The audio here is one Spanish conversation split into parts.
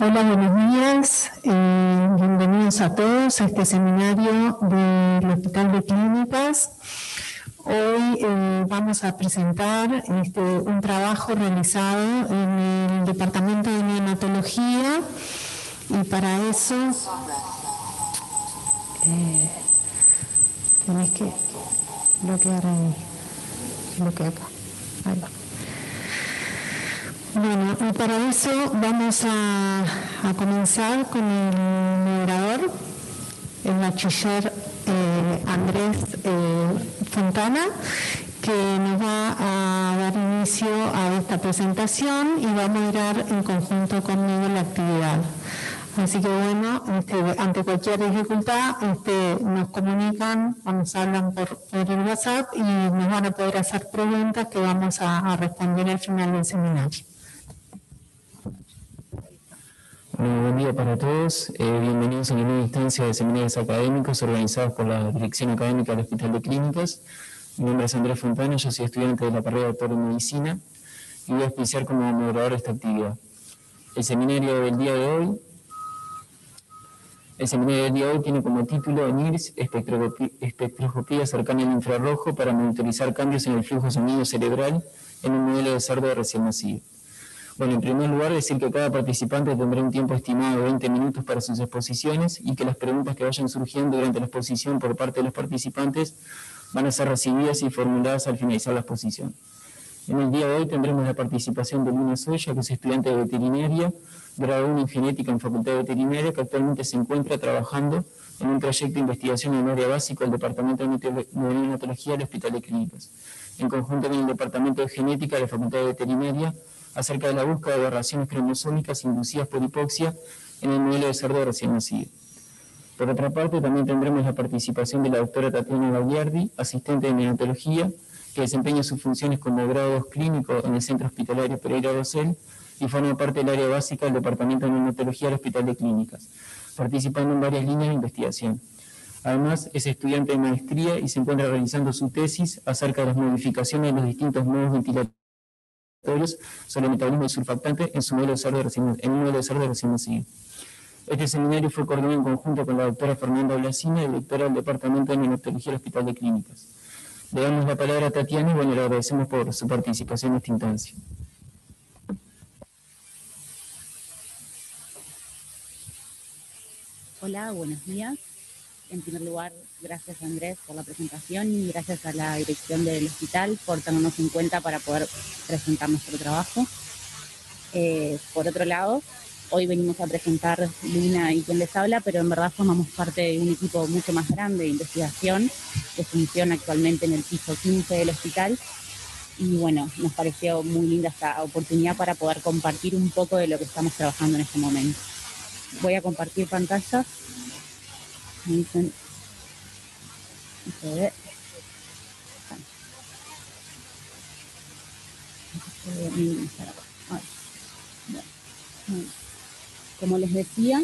Hola, buenos días. Eh, bienvenidos a todos a este seminario del Hospital de Clínicas. Hoy eh, vamos a presentar este, un trabajo realizado en el Departamento de Neonatología y para eso eh, que bloquear ahí, bloquear acá. Ahí va. Bueno, y para eso vamos a, comenzar con el moderador, el bachiller eh, Andrés eh, Fontana, que nos va a dar inicio a esta presentación y va a moderar en conjunto conmigo la actividad. Así que bueno, este, ante cualquier dificultad este, nos comunican o nos hablan por, el WhatsApp y nos van a poder hacer preguntas que vamos a responder al final del seminario. Buen día para todos. Eh, bienvenidos a una nueva instancia de seminarios académicos organizados por la Dirección Académica del Hospital de Clínicas. Mi nombre es Andrés Fontana, yo soy estudiante de la carrera de doctor en medicina y voy a auspiciar como moderador esta actividad. El seminario del día de hoy el seminario del día de hoy tiene como título NIRS, espectroscopía cercana al infrarrojo para monitorizar cambios en el flujo sanguíneo cerebral en un modelo de cerdo recién nacido. Bueno, en primer lugar, decir que cada participante tendrá un tiempo estimado de 20 minutos para sus exposiciones y que las preguntas que vayan surgiendo durante la exposición por parte de los participantes van a ser recibidas y formuladas al finalizar la exposición. En el día de hoy tendremos la participación de Luna Soya, que es estudiante de veterinaria, grado 1 en genética en Facultad de Veterinaria, que actualmente se encuentra trabajando en un proyecto de investigación en área básica del Departamento de Neonatología del Hospital de Clínicas, en conjunto con el Departamento de Genética de la Facultad de Veterinaria, acerca de la búsqueda de aberraciones cromosómicas inducidas por hipoxia en el modelo de cerdo recién nacido. Por otra parte, también tendremos la participación de la doctora Tatiana Gagliardi, asistente de neonatología, que desempeña sus funciones como grado clínico en el Centro Hospitalario Pereira Rosell y forma parte del área básica del Departamento de Neonatología del Hospital de Clínicas, participando en varias líneas de investigación. Además, es estudiante de maestría y se encuentra realizando su tesis acerca de las modificaciones de los distintos modos ventilatorios sobre el metabolismo de surfactante en, su modelo de cerdo recién, en un modelo de cerdo recién nacido. Este seminario fue coordinado en conjunto con la doctora Fernanda Blasina, directora del Departamento de Neonatología del Hospital de Clínicas. Le damos la palabra a Tatiana y bueno, le agradecemos por su participación en esta instancia. Hola, buenos días. En primer lugar, gracias Andrés por la presentación y gracias a la dirección del hospital por tenernos en cuenta para poder presentar nuestro trabajo. Eh, por otro lado, hoy venimos a presentar Luna y quien les habla, pero en verdad formamos parte de un equipo mucho más grande de investigación que funciona actualmente en el piso 15 del hospital. Y bueno, nos pareció muy linda esta oportunidad para poder compartir un poco de lo que estamos trabajando en este momento. Voy a compartir pantalla dicen como les decía,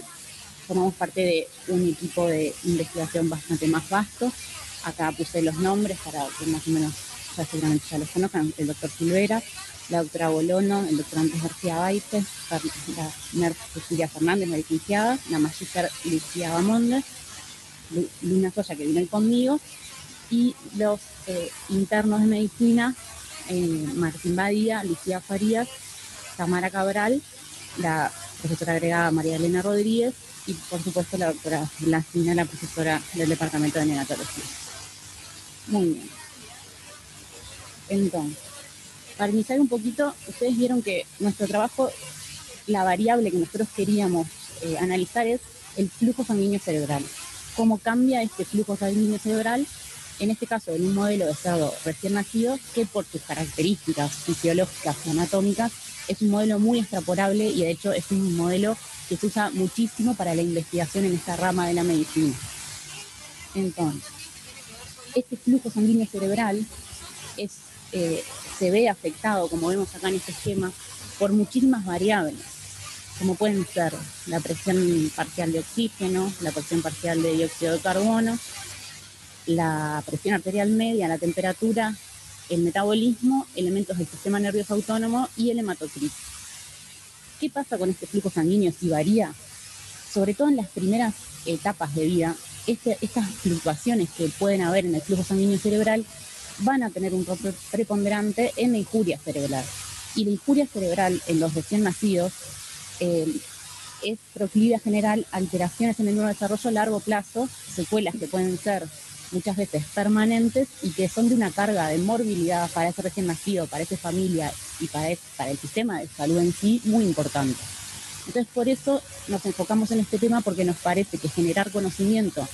formamos parte de un equipo de investigación bastante más vasto. Acá puse los nombres para que más o menos ya seguramente ya los conozcan. El doctor Silvera, la doctora Bolono, el doctor Andrés García Baite, la NERF Cecilia Fernández, la la magíster Lucía Bamonde, Luna Soya que viene conmigo, y los eh, internos de medicina, eh, Martín Badía, Lucía Farías, Tamara Cabral, la profesora agregada María Elena Rodríguez y por supuesto la doctora Blasina, la profesora del Departamento de Neonatología. Muy bien. Entonces, para iniciar un poquito, ustedes vieron que nuestro trabajo, la variable que nosotros queríamos eh, analizar es el flujo sanguíneo cerebral cómo cambia este flujo sanguíneo cerebral, en este caso en un modelo de cerdo recién nacido, que por sus características fisiológicas y anatómicas es un modelo muy extrapolable y de hecho es un modelo que se usa muchísimo para la investigación en esta rama de la medicina. Entonces, este flujo sanguíneo cerebral eh, se ve afectado, como vemos acá en este esquema, por muchísimas variables como pueden ser la presión parcial de oxígeno, la presión parcial de dióxido de carbono, la presión arterial media, la temperatura, el metabolismo, elementos del sistema nervioso autónomo y el hematocrito. ¿Qué pasa con este flujo sanguíneo si varía? Sobre todo en las primeras etapas de vida, este, estas fluctuaciones que pueden haber en el flujo sanguíneo cerebral van a tener un rol preponderante en la injuria cerebral. Y la injuria cerebral en los recién nacidos eh, es proclive a alteraciones en el neurodesarrollo a largo plazo, secuelas que pueden ser muchas veces permanentes y que son de una carga de morbilidad para ese recién nacido, para esa familia y para, para el sistema de salud en sí muy importante. Entonces por eso nos enfocamos en este tema porque nos parece que generar conocimiento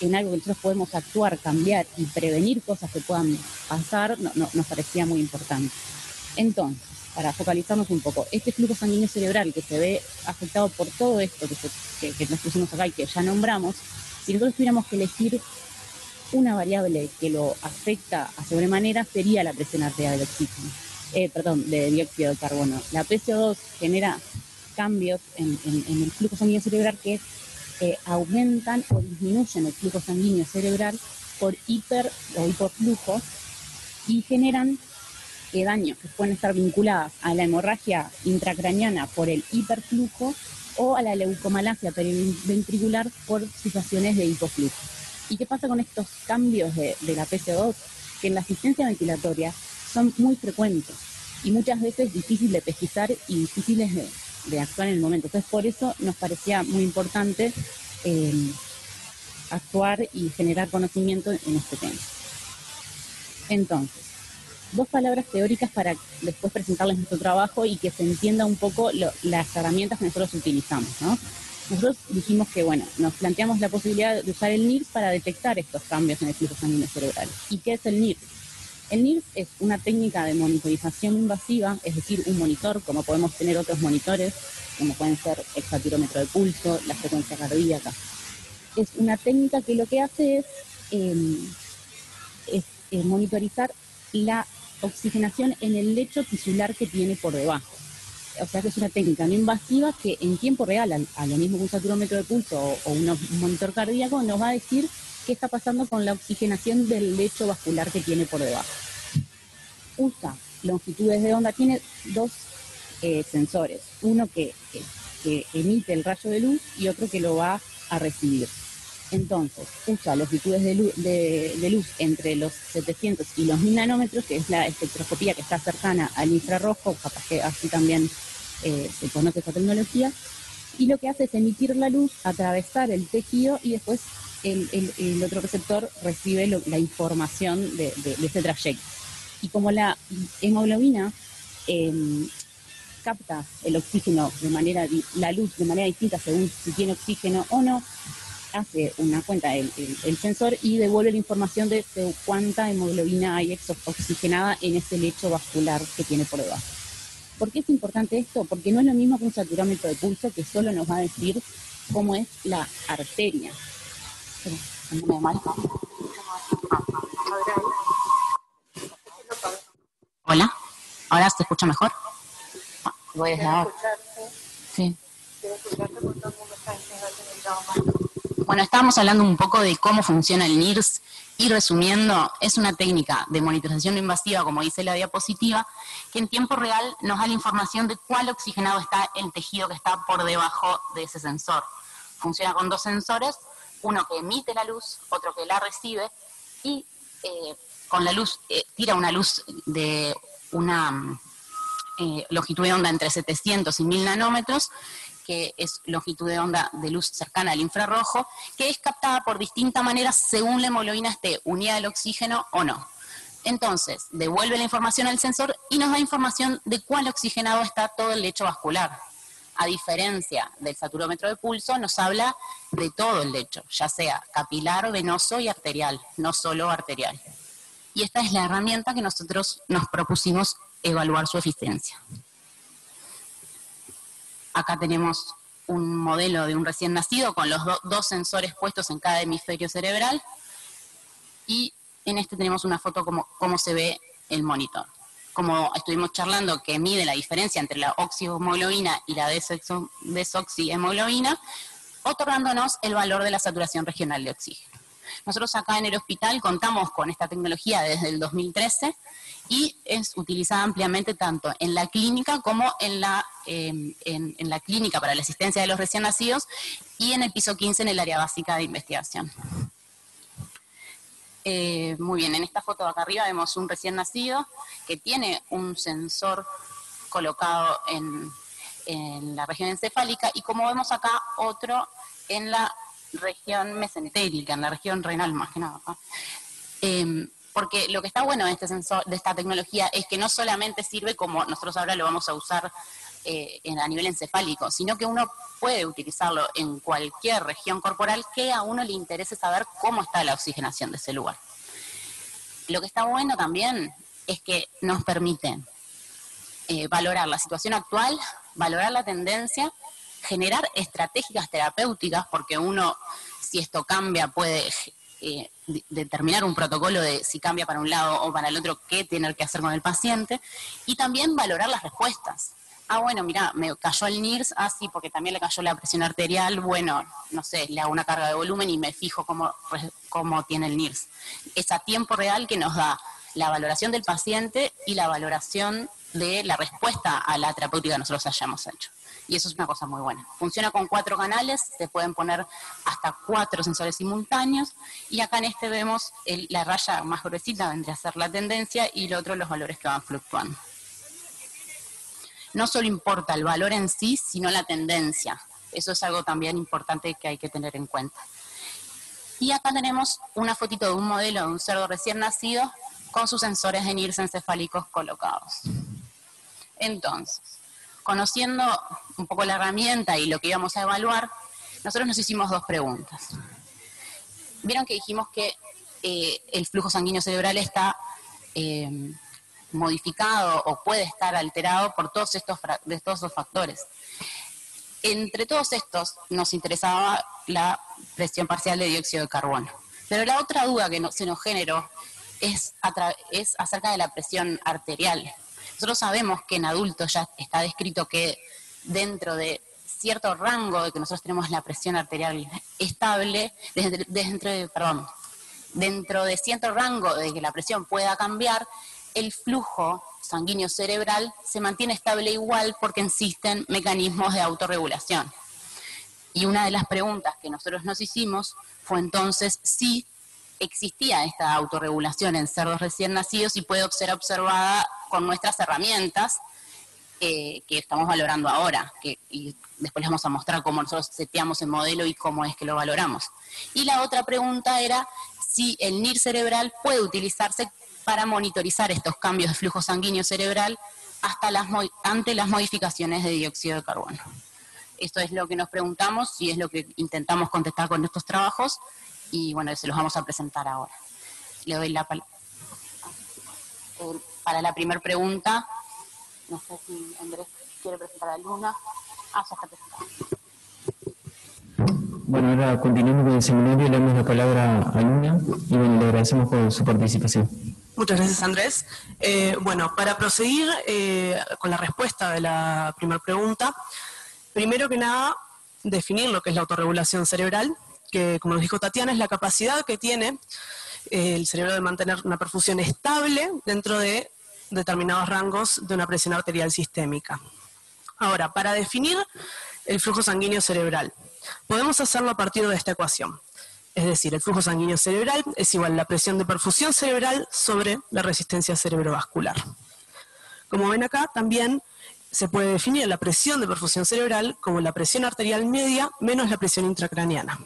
en algo que nosotros podemos actuar, cambiar y prevenir cosas que puedan pasar, nos parecía muy importante. Entonces, para focalizarnos un poco, este flujo sanguíneo cerebral que se ve afectado por todo esto que, que nos pusimos acá y que ya nombramos, si nosotros tuviéramos que elegir una variable que lo afecta a sobremanera sería la presión arterial de oxígeno, eh, perdón, de dióxido de carbono. La PCO2 genera cambios en, el flujo sanguíneo cerebral que eh, aumentan o disminuyen el flujo sanguíneo cerebral por hiper o hipoflujo y generan daños que pueden estar vinculados a la hemorragia intracraniana por el hiperflujo o a la leucomalacia periventricular por situaciones de hipoflujo. ¿Y qué pasa con estos cambios de, la PC2? Que en la asistencia ventilatoria son muy frecuentes y muchas veces difíciles de pesquisar y difíciles de, actuar en el momento. Entonces, por eso nos parecía muy importante eh, actuar y generar conocimiento en este tema. Entonces, dos palabras teóricas para después presentarles nuestro trabajo y que se entienda un poco las herramientas que nosotros utilizamos. ¿no? Nosotros dijimos que, bueno, nos planteamos la posibilidad de usar el NIRS para detectar estos cambios en el flujo sanguíneo cerebral. ¿Y qué es el NIRS? El NIRS es una técnica de monitorización invasiva, es decir, un monitor, como podemos tener otros monitores, como pueden ser el saturómetro de pulso, la frecuencia cardíaca. Es una técnica que lo que hace es, em, es monitorizar la oxigenación en el lecho tisular que tiene por debajo o sea que es una técnica no invasiva que en tiempo real, a, lo mismo que un saturómetro de pulso o, un monitor cardíaco, nos va a decir qué está pasando con la oxigenación del lecho vascular que tiene por debajo. Usa longitudes de onda, tiene dos eh, sensores, uno que, emite el rayo de luz y otro que lo va a recibir. Entonces, usa de luz, de luz, entre los 700 y los 1000 nanómetros, que es la espectroscopía que está cercana al infrarrojo, capaz que así también eh, se conoce esta tecnología, y lo que hace es emitir la luz, atravesar el tejido y después el, otro receptor recibe la información de, ese trayecto. Y como la hemoglobina em, capta el oxígeno de manera, la luz de manera distinta según si tiene oxígeno o no, hace una cuenta el, sensor y devuelve la información de, de, cuánta hemoglobina hay oxigenada en ese lecho vascular que tiene por debajo. ¿Por qué es importante esto? Porque no es lo mismo que un saturómetro de pulso que solo nos va a decir cómo es la arteria. Hola, ¿ahora se escucha mejor? Voy a Sí. Bueno, estábamos hablando un poco de cómo funciona el NIRS y resumiendo, es una técnica de monitorización invasiva, como dice la diapositiva, que en tiempo real nos da la información de cuál oxigenado está el tejido que está por debajo de ese sensor. Funciona con dos sensores, uno que emite la luz, otro que la recibe, y eh, con la luz eh, tira una luz de una eh, longitud de onda entre 700 y 1000 nanómetros, que es longitud de onda de luz cercana al infrarrojo, que es captada por distintas maneras según la hemoglobina esté unida al oxígeno o no. Entonces, devuelve la información al sensor y nos da información de cuál oxigenado está todo el lecho vascular. A diferencia del saturómetro de pulso, nos habla de todo el lecho, ya sea capilar, venoso y arterial, no solo arterial. Y esta es la herramienta que nosotros nos propusimos evaluar su eficiencia. Acá tenemos un modelo de un recién nacido con los dos sensores puestos en cada hemisferio cerebral y en este tenemos una foto como cómo se ve el monitor. Como estuvimos charlando que mide la diferencia entre la oxihemoglobina y la desoxihemoglobina, otorgándonos el valor de la saturación regional de oxígeno. Nosotros acá en el hospital contamos con esta tecnología desde el 2013 y es utilizada ampliamente tanto en la clínica como en la, em, en, la clínica para la asistencia de los recién nacidos y en el piso 15 en el área básica de investigación. Eh, muy bien, en esta foto de acá arriba vemos un recién nacido que tiene un sensor colocado en, en la región encefálica y como vemos acá otro en la región mesentérica, en la región renal más que nada. Em, porque lo que está bueno de este sensor, de esta tecnología, es que no solamente sirve como nosotros ahora lo vamos a usar eh, a nivel encefálico, sino que uno puede utilizarlo en cualquier región corporal que a uno le interese saber cómo está la oxigenación de ese lugar. Lo que está bueno también es que nos permite eh, valorar la situación actual, valorar la tendencia generar estrategias terapéuticas, porque uno, si esto cambia, puede eh, determinar un protocolo de si cambia para un lado o para el otro, qué tener que hacer con el paciente, y también valorar las respuestas. Ah, bueno, mira, me cayó el NIRS, ah, sí, porque también le cayó la presión arterial, bueno, no sé, le hago una carga de volumen y me fijo cómo, cómo tiene el NIRS. Es a tiempo real que nos da la valoración del paciente y la valoración de la respuesta a la terapéutica que nosotros hayamos hecho y eso es una cosa muy buena. Funciona con cuatro canales, se pueden poner hasta cuatro sensores simultáneos y acá en este vemos la raya más gruesita vendría a ser la tendencia y el otro los valores que van fluctuando. No solo importa el valor en sí, sino la tendencia. Eso es algo también importante que hay que tener en cuenta. Y acá tenemos una fotito de un modelo de un cerdo recién nacido con sus sensores de NIRS encefálicos colocados. Entonces, conociendo un poco la herramienta y lo que íbamos a evaluar, nosotros nos hicimos dos preguntas. Vieron que dijimos que eh, el flujo sanguíneo cerebral está eh, modificado o puede estar alterado por todos estos, de todos estos factores. Entre todos estos nos interesaba la presión parcial de dióxido de carbono. Pero la otra duda que se nos generó es acerca de la presión arterial. Nosotros sabemos que en adultos ya está descrito que dentro de cierto rango de que nosotros tenemos la presión arterial estable, dentro, perdón, dentro de cierto rango de que la presión pueda cambiar, el flujo sanguíneo cerebral se mantiene estable igual porque existen mecanismos de autorregulación. Y una de las preguntas que nosotros nos hicimos fue entonces si existía esta autorregulación en cerdos recién nacidos y puede ser observada con nuestras herramientas eh, que estamos valorando ahora, que, y después les vamos a mostrar cómo nosotros seteamos el modelo y cómo es que lo valoramos. Y la otra pregunta era si el NIR cerebral puede utilizarse para monitorizar estos cambios de flujo sanguíneo cerebral hasta las, ante las modificaciones de dióxido de carbono. Esto es lo que nos preguntamos y es lo que intentamos contestar con estos trabajos y bueno, se los vamos a presentar ahora. Le doy la palabra. Eh, para la primera pregunta, no sé si Andrés quiere presentar alguna. Ah, ya está Bueno, ahora continuando con el seminario, le damos la palabra a Luna y bueno, le agradecemos por su participación. Muchas gracias, Andrés. Eh, bueno, para proseguir eh, con la respuesta de la primera pregunta, primero que nada, definir lo que es la autorregulación cerebral que, como dijo Tatiana, es la capacidad que tiene eh, el cerebro de mantener una perfusión estable dentro de determinados rangos de una presión arterial sistémica. Ahora, para definir el flujo sanguíneo cerebral, podemos hacerlo a partir de esta ecuación. Es decir, el flujo sanguíneo cerebral es igual a la presión de perfusión cerebral sobre la resistencia cerebrovascular. Como ven acá, también se puede definir la presión de perfusión cerebral como la presión arterial media menos la presión intracraneana.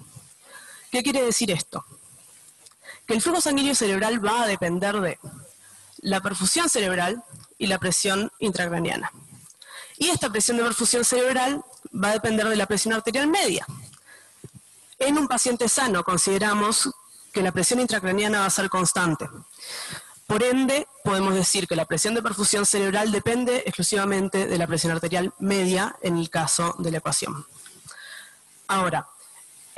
¿Qué quiere decir esto? Que el flujo sanguíneo cerebral va a depender de la perfusión cerebral y la presión intracraniana. Y esta presión de perfusión cerebral va a depender de la presión arterial media. En un paciente sano consideramos que la presión intracraniana va a ser constante. Por ende, podemos decir que la presión de perfusión cerebral depende exclusivamente de la presión arterial media en el caso de la ecuación. Ahora,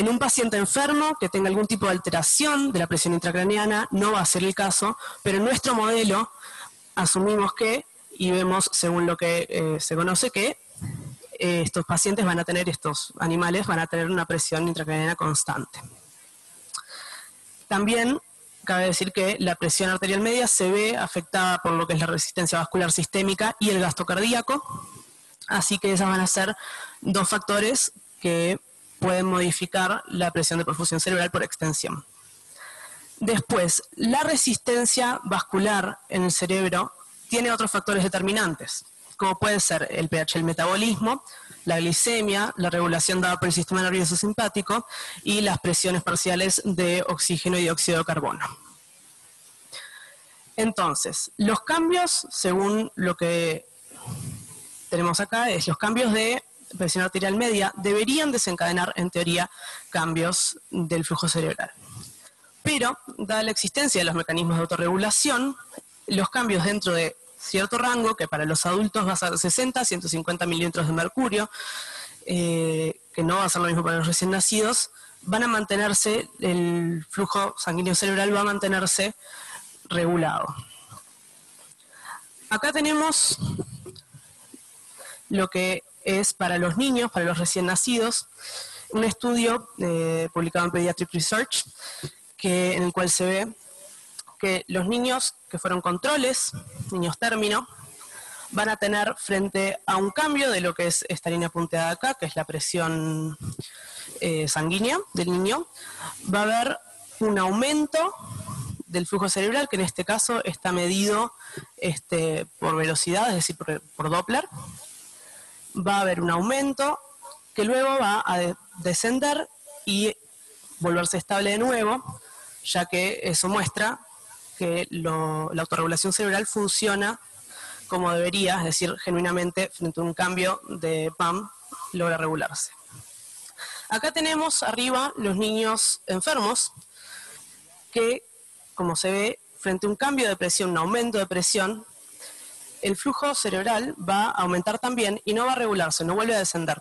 en un paciente enfermo que tenga algún tipo de alteración de la presión intracraneana no va a ser el caso, pero en nuestro modelo asumimos que, y vemos según lo que eh, se conoce, que eh, estos pacientes van a tener, estos animales van a tener una presión intracraneana constante. También cabe decir que la presión arterial media se ve afectada por lo que es la resistencia vascular sistémica y el gasto cardíaco, así que esas van a ser dos factores que pueden modificar la presión de perfusión cerebral por extensión. Después, la resistencia vascular en el cerebro tiene otros factores determinantes, como puede ser el pH, el metabolismo, la glicemia, la regulación dada por el sistema nervioso simpático y las presiones parciales de oxígeno y dióxido de carbono. Entonces, los cambios, según lo que tenemos acá, es los cambios de presión arterial media deberían desencadenar, en teoría, cambios del flujo cerebral. Pero, dada la existencia de los mecanismos de autorregulación, los cambios dentro de cierto rango, que para los adultos va a ser 60 150 milímetros de mercurio, eh, que no va a ser lo mismo para los recién nacidos, van a mantenerse, el flujo sanguíneo cerebral va a mantenerse regulado. Acá tenemos lo que es para los niños, para los recién nacidos, un estudio eh, publicado en Pediatric Research, que, en el cual se ve que los niños que fueron controles, niños término, van a tener frente a un cambio de lo que es esta línea punteada acá, que es la presión eh, sanguínea del niño, va a haber un aumento del flujo cerebral, que en este caso está medido este, por velocidad, es decir, por Doppler, va a haber un aumento que luego va a descender y volverse estable de nuevo, ya que eso muestra que la autorregulación cerebral funciona como debería, es decir, genuinamente frente a un cambio de PAM logra regularse. Acá tenemos arriba los niños enfermos, que como se ve, frente a un cambio de presión, un aumento de presión, el flujo cerebral va a aumentar también y no va a regularse, no vuelve a descender.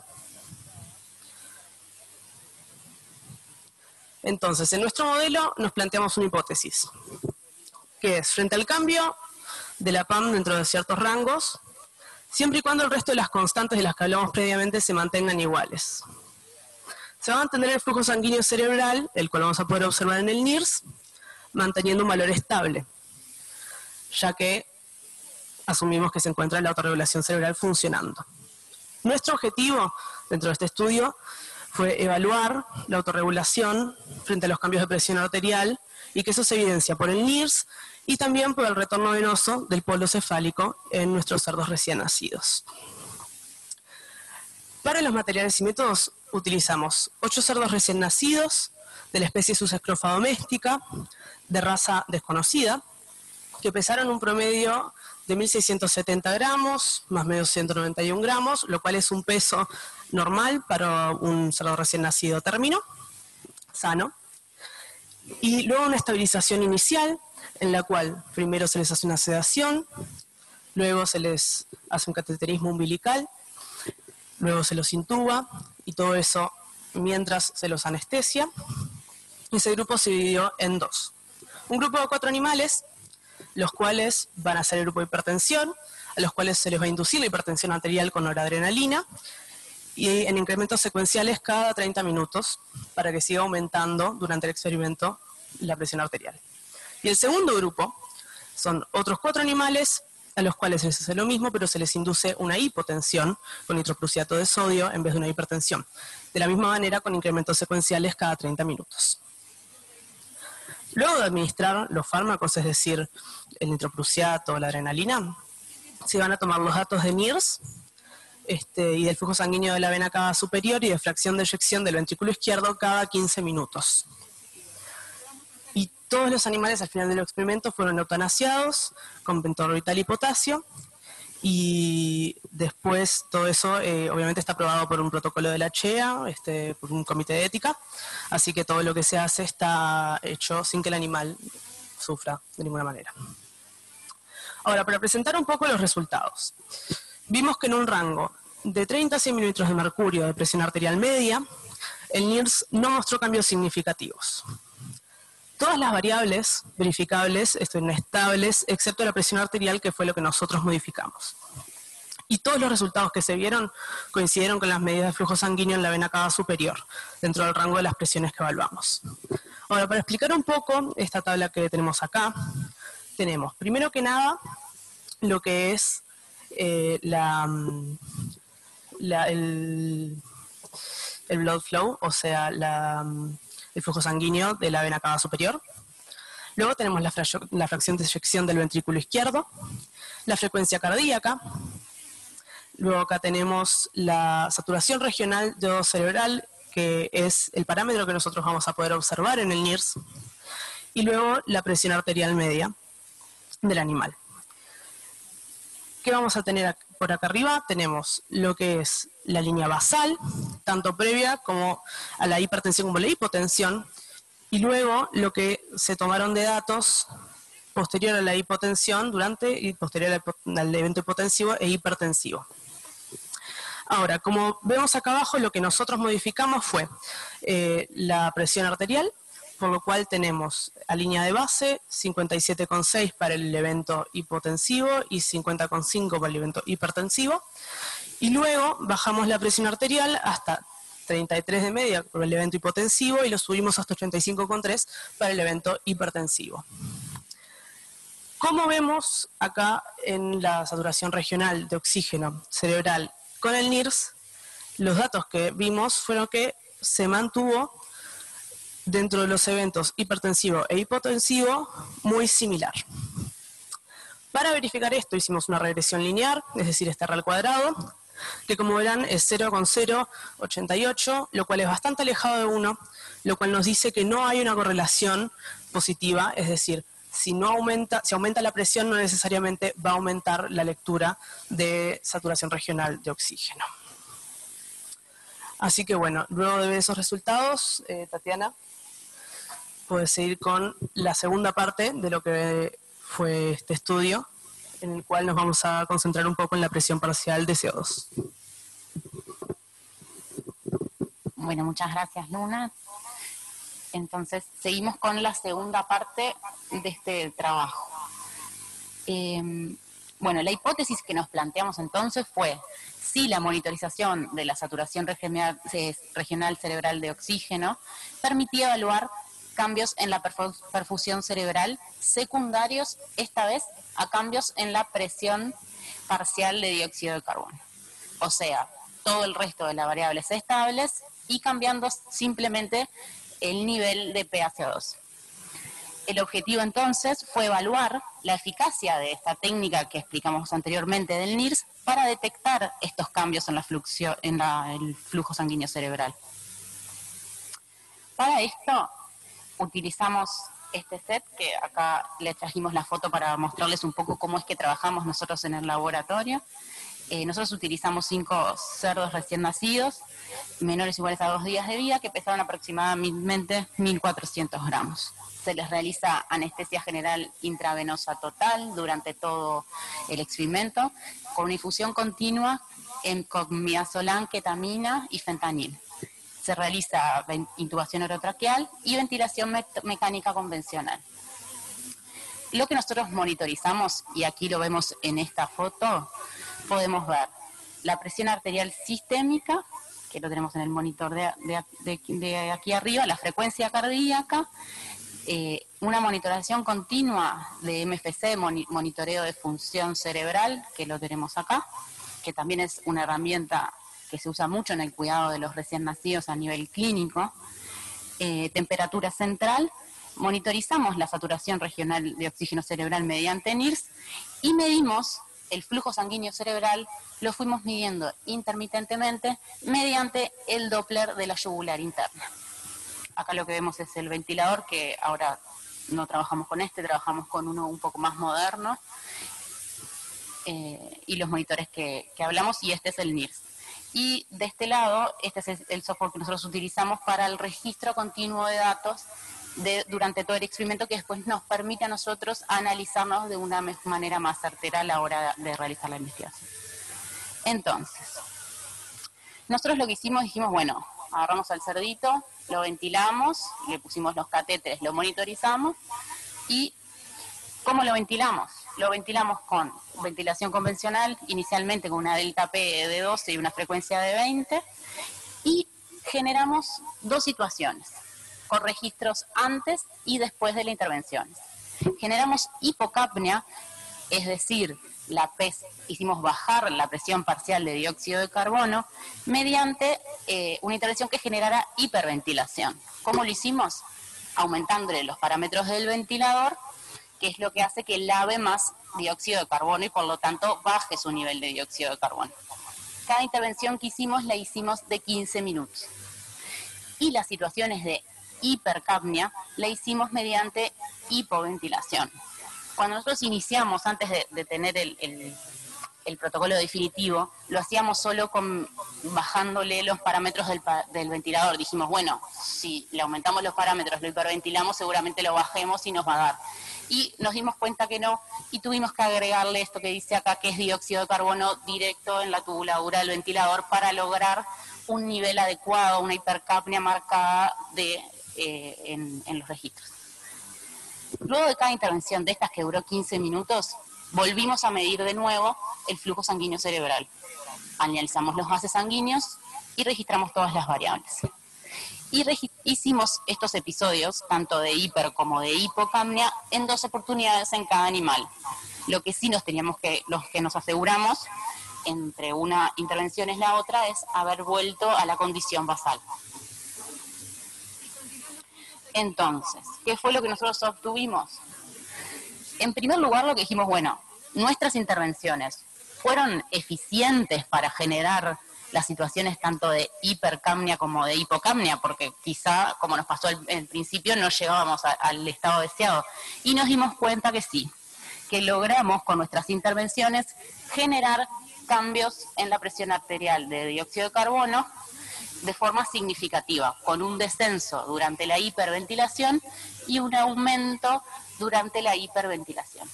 Entonces, en nuestro modelo nos planteamos una hipótesis, que es, frente al cambio de la PAM dentro de ciertos rangos, siempre y cuando el resto de las constantes de las que hablamos previamente se mantengan iguales. Se va a mantener el flujo sanguíneo cerebral, el cual vamos a poder observar en el NIRS, manteniendo un valor estable, ya que asumimos que se encuentra la autorregulación cerebral funcionando. Nuestro objetivo dentro de este estudio fue evaluar la autorregulación frente a los cambios de presión arterial y que eso se evidencia por el NIRS y también por el retorno venoso del polo cefálico en nuestros cerdos recién nacidos. Para los materiales y métodos utilizamos ocho cerdos recién nacidos de la especie Susescrofa doméstica, de raza desconocida, que pesaron un promedio de 1.670 gramos, más o menos 191 gramos, lo cual es un peso normal para un cerdo recién nacido término, sano. Y luego una estabilización inicial, en la cual primero se les hace una sedación, luego se les hace un cateterismo umbilical, luego se los intuba, y todo eso mientras se los anestesia. Ese grupo se dividió en dos. Un grupo de cuatro animales los cuales van a ser el grupo de hipertensión, a los cuales se les va a inducir la hipertensión arterial con noradrenalina, y en incrementos secuenciales cada 30 minutos, para que siga aumentando durante el experimento la presión arterial. Y el segundo grupo son otros cuatro animales a los cuales se les hace lo mismo, pero se les induce una hipotensión con nitroprusiato de sodio en vez de una hipertensión. De la misma manera con incrementos secuenciales cada 30 minutos. Luego de administrar los fármacos, es decir, el nitroprusiato, la adrenalina, se van a tomar los datos de NIRS este, y del flujo sanguíneo de la vena cava superior y de fracción de eyección del ventrículo izquierdo cada 15 minutos. Y todos los animales al final del experimento fueron eutanasiados con pentorbital y potasio y después todo eso eh, obviamente está aprobado por un protocolo de la CHEA, este, por un comité de ética, así que todo lo que se hace está hecho sin que el animal sufra de ninguna manera. Ahora, para presentar un poco los resultados. Vimos que en un rango de 30 a 100 mililitros de mercurio de presión arterial media, el NIRS no mostró cambios significativos. Todas las variables verificables están estables, excepto la presión arterial, que fue lo que nosotros modificamos. y todos los resultados que se vieron coincidieron con las medidas de flujo sanguíneo en la vena cava superior, dentro del rango de las presiones que evaluamos. Ahora, para explicar un poco esta tabla que tenemos acá, tenemos, primero que nada, lo que es eh, mm, el, blood flow, o sea, mm, el flujo sanguíneo de la vena cava superior. Luego tenemos la, la fracción de eyección del ventrículo izquierdo, la frecuencia cardíaca, Luego acá tenemos la saturación regional de óxido cerebral, que es el parámetro que nosotros vamos a poder observar en el NIRS. Y luego la presión arterial media del animal. ¿Qué vamos a tener por acá arriba? Tenemos lo que es la línea basal, tanto previa como a la hipertensión como la hipotensión, y luego lo que se tomaron de datos posterior a la hipotensión, durante y posterior al evento hipotensivo e hipertensivo. Ahora, como vemos acá abajo, lo que nosotros modificamos fue eh, la presión arterial, por lo cual tenemos a línea de base 57,6 para el evento hipotensivo y 50,5 para el evento hipertensivo. Y luego bajamos la presión arterial hasta 33 de media para el evento hipotensivo y lo subimos hasta 85,3 para el evento hipertensivo. Como vemos acá en la saturación regional de oxígeno cerebral con el NIRS, los datos que vimos fueron que se mantuvo dentro de los eventos hipertensivo e hipotensivo muy similar. Para verificar esto hicimos una regresión lineal, es decir, este al cuadrado, que como verán es 0,088, lo cual es bastante alejado de 1, lo cual nos dice que no hay una correlación positiva, es decir, si no aumenta, si aumenta la presión, no necesariamente va a aumentar la lectura de saturación regional de oxígeno. Así que bueno, luego de esos resultados, eh, Tatiana, puedes seguir con la segunda parte de lo que fue este estudio, en el cual nos vamos a concentrar un poco en la presión parcial de CO2. Bueno, muchas gracias, Luna. Entonces, seguimos con la segunda parte de este trabajo. Em, bueno, la hipótesis que nos planteamos entonces fue si la monitorización de la saturación regional, cerebral de oxígeno permitía evaluar cambios en la perfusión cerebral secundarios, esta vez a cambios en la presión parcial de dióxido de carbono. O sea, todo el resto de las variables estables y cambiando simplemente el nivel de PaCO2. El objetivo entonces fue evaluar la eficacia de esta técnica que explicamos anteriormente del NIRS para detectar estos cambios en, la en el flujo sanguíneo cerebral. Para esto utilizamos este set, que acá le trajimos la foto para mostrarles un poco cómo es que trabajamos nosotros en el laboratorio. Eh, nosotros utilizamos cinco cerdos recién nacidos, menores iguales a dos días de vida, que pesaban aproximadamente 1.400 gramos. Se les realiza anestesia general intravenosa total durante todo el experimento, con infusión continua en, con ketamina y fentanil. Se realiza intubación orotraqueal y ventilación mecánica convencional. Lo que nosotros monitorizamos, y aquí lo vemos en esta foto, podemos ver la presión arterial sistémica, que lo tenemos en el monitor de, aquí arriba, la frecuencia cardíaca, eh, una monitorización continua de MFC, monitoreo de función cerebral, que lo tenemos acá, que también es una herramienta que se usa mucho en el cuidado de los recién nacidos a nivel clínico. Eh, temperatura central, monitorizamos la saturación regional de oxígeno cerebral mediante NIRS y medimos el flujo sanguíneo cerebral lo fuimos midiendo intermitentemente mediante el Doppler de la yugular interna. Acá lo que vemos es el ventilador, que ahora no trabajamos con este, trabajamos con uno un poco más moderno, eh, y los monitores que, que hablamos, y este es el NIRS. Y de este lado, este es el software que nosotros utilizamos para el registro continuo de datos durante todo el experimento que después nos permite a nosotros analizarnos de una manera más certera a la hora de realizar la investigación. Entonces, nosotros lo que hicimos, dijimos, bueno, agarramos al cerdito, lo ventilamos, le pusimos los catéteres, lo monitorizamos y ¿cómo lo ventilamos? Lo ventilamos con ventilación convencional, inicialmente con una delta P de 12 y una frecuencia de 20, y generamos dos situaciones, con registros antes y después de la intervención. Generamos hipocapnia, es decir, la hicimos bajar la presión parcial de dióxido de carbono mediante eh, una intervención que generara hiperventilación. ¿Cómo lo hicimos? Aumentándole los parámetros del ventilador, que es lo que hace que lave más dióxido de carbono y por lo tanto baje su nivel de dióxido de carbono. Cada intervención que hicimos la hicimos de 15 minutos. Y las situaciones de hipercapnia la hicimos mediante hipoventilación cuando nosotros iniciamos, antes de, tener el, protocolo definitivo, lo hacíamos solo con bajándole los parámetros del, ventilador. Dijimos, bueno, si le aumentamos los parámetros, lo hiperventilamos, seguramente lo bajemos y nos va a dar. Y nos dimos cuenta que no, y tuvimos que agregarle esto que dice acá, que es dióxido de carbono directo en la tubuladura del ventilador para lograr un nivel adecuado, una hipercapnia marcada de, eh, en los registros. Luego de cada intervención de estas que duró 15 minutos, volvimos a medir de nuevo el flujo sanguíneo cerebral. Analizamos los gases sanguíneos y registramos todas las variables. Y hicimos estos episodios, tanto de hiper como de hipocamnia, en dos oportunidades en cada animal. Lo que sí nos teníamos que, los que nos aseguramos entre una intervención y la otra es haber vuelto a la condición basal. Entonces, ¿qué fue lo que nosotros obtuvimos? En primer lugar, lo que dijimos, bueno, nuestras intervenciones fueron eficientes para generar las situaciones tanto de hipercamnia como de hipocamnia, porque quizá, como nos pasó en principio, no llegábamos al estado deseado. Y nos dimos cuenta que sí, que logramos con nuestras intervenciones generar cambios en la presión arterial de dióxido de carbono de forma significativa, con un descenso durante la hiperventilación y un aumento durante la hiperventilación.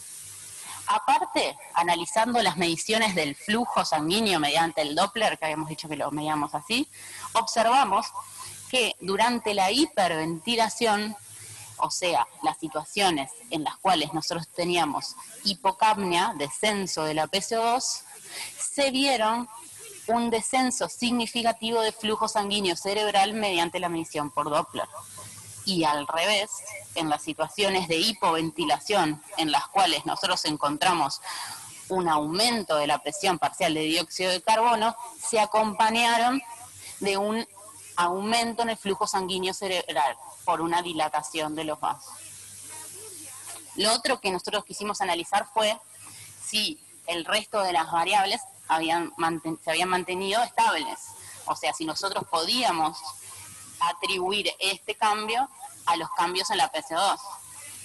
Aparte, analizando las mediciones del flujo sanguíneo mediante el Doppler, que habíamos dicho que lo medíamos así, observamos que durante la hiperventilación, o sea, las situaciones en las cuales nosotros teníamos hipocapnia, descenso de la PCO2, se vieron un descenso significativo de flujo sanguíneo cerebral mediante la medición por Doppler. Y al revés, en las situaciones de hipoventilación en las cuales nosotros encontramos un aumento de la presión parcial de dióxido de carbono, se acompañaron de un aumento en el flujo sanguíneo cerebral por una dilatación de los vasos. Lo otro que nosotros quisimos analizar fue si el resto de las variables habían se habían mantenido estables. O sea, si nosotros podíamos atribuir este cambio a los cambios en la PC2.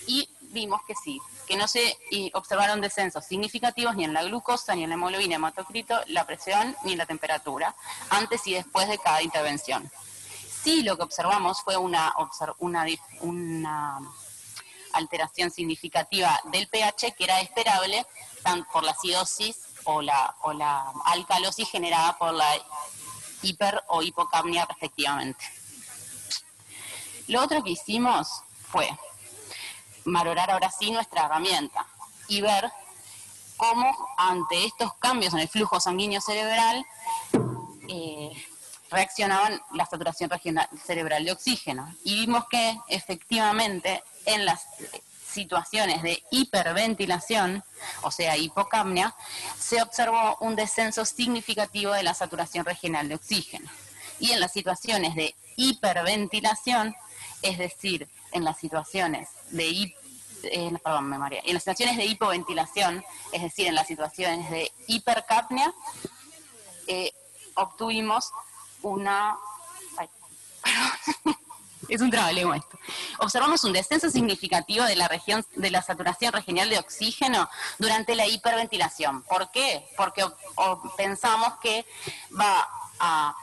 Y vimos que sí, que no se observaron descensos significativos ni en la glucosa, ni en la hemoglobina, hematocrito, la presión, ni en la temperatura, antes y después de cada intervención. Sí, lo que observamos fue una, una, una alteración significativa del pH que era esperable por la acidosis o la, o la alcalosis generada por la hiper o hipocapnia respectivamente. Lo otro que hicimos fue valorar ahora sí nuestra herramienta y ver cómo ante estos cambios en el flujo sanguíneo cerebral eh, reaccionaban la saturación regional cerebral de oxígeno. Y vimos que efectivamente en las situaciones de hiperventilación, o sea, hipocapnia, se observó un descenso significativo de la saturación regional de oxígeno. Y en las situaciones de hiperventilación, es decir, en las situaciones de eh, perdón, en las situaciones de hipoventilación, es decir, en las situaciones de hipercapnia, eh, obtuvimos una... es un trabajo esto. Observamos un descenso significativo de la región de la saturación regional de oxígeno durante la hiperventilación. ¿Por qué? Porque pensamos que va a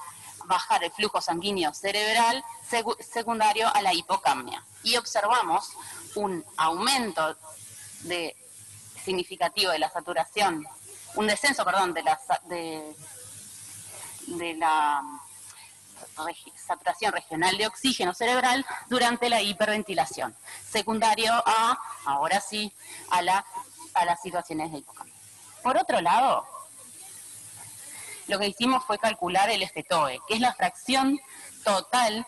bajar el flujo sanguíneo cerebral secundario a la hipocamia. Y observamos un aumento de significativo de la saturación, un descenso, perdón, de la, de, de la saturación regional de oxígeno cerebral durante la hiperventilación, secundario a, ahora sí, a la a las situaciones de hipocampo. Por otro lado, lo que hicimos fue calcular el FTOE, que es la fracción total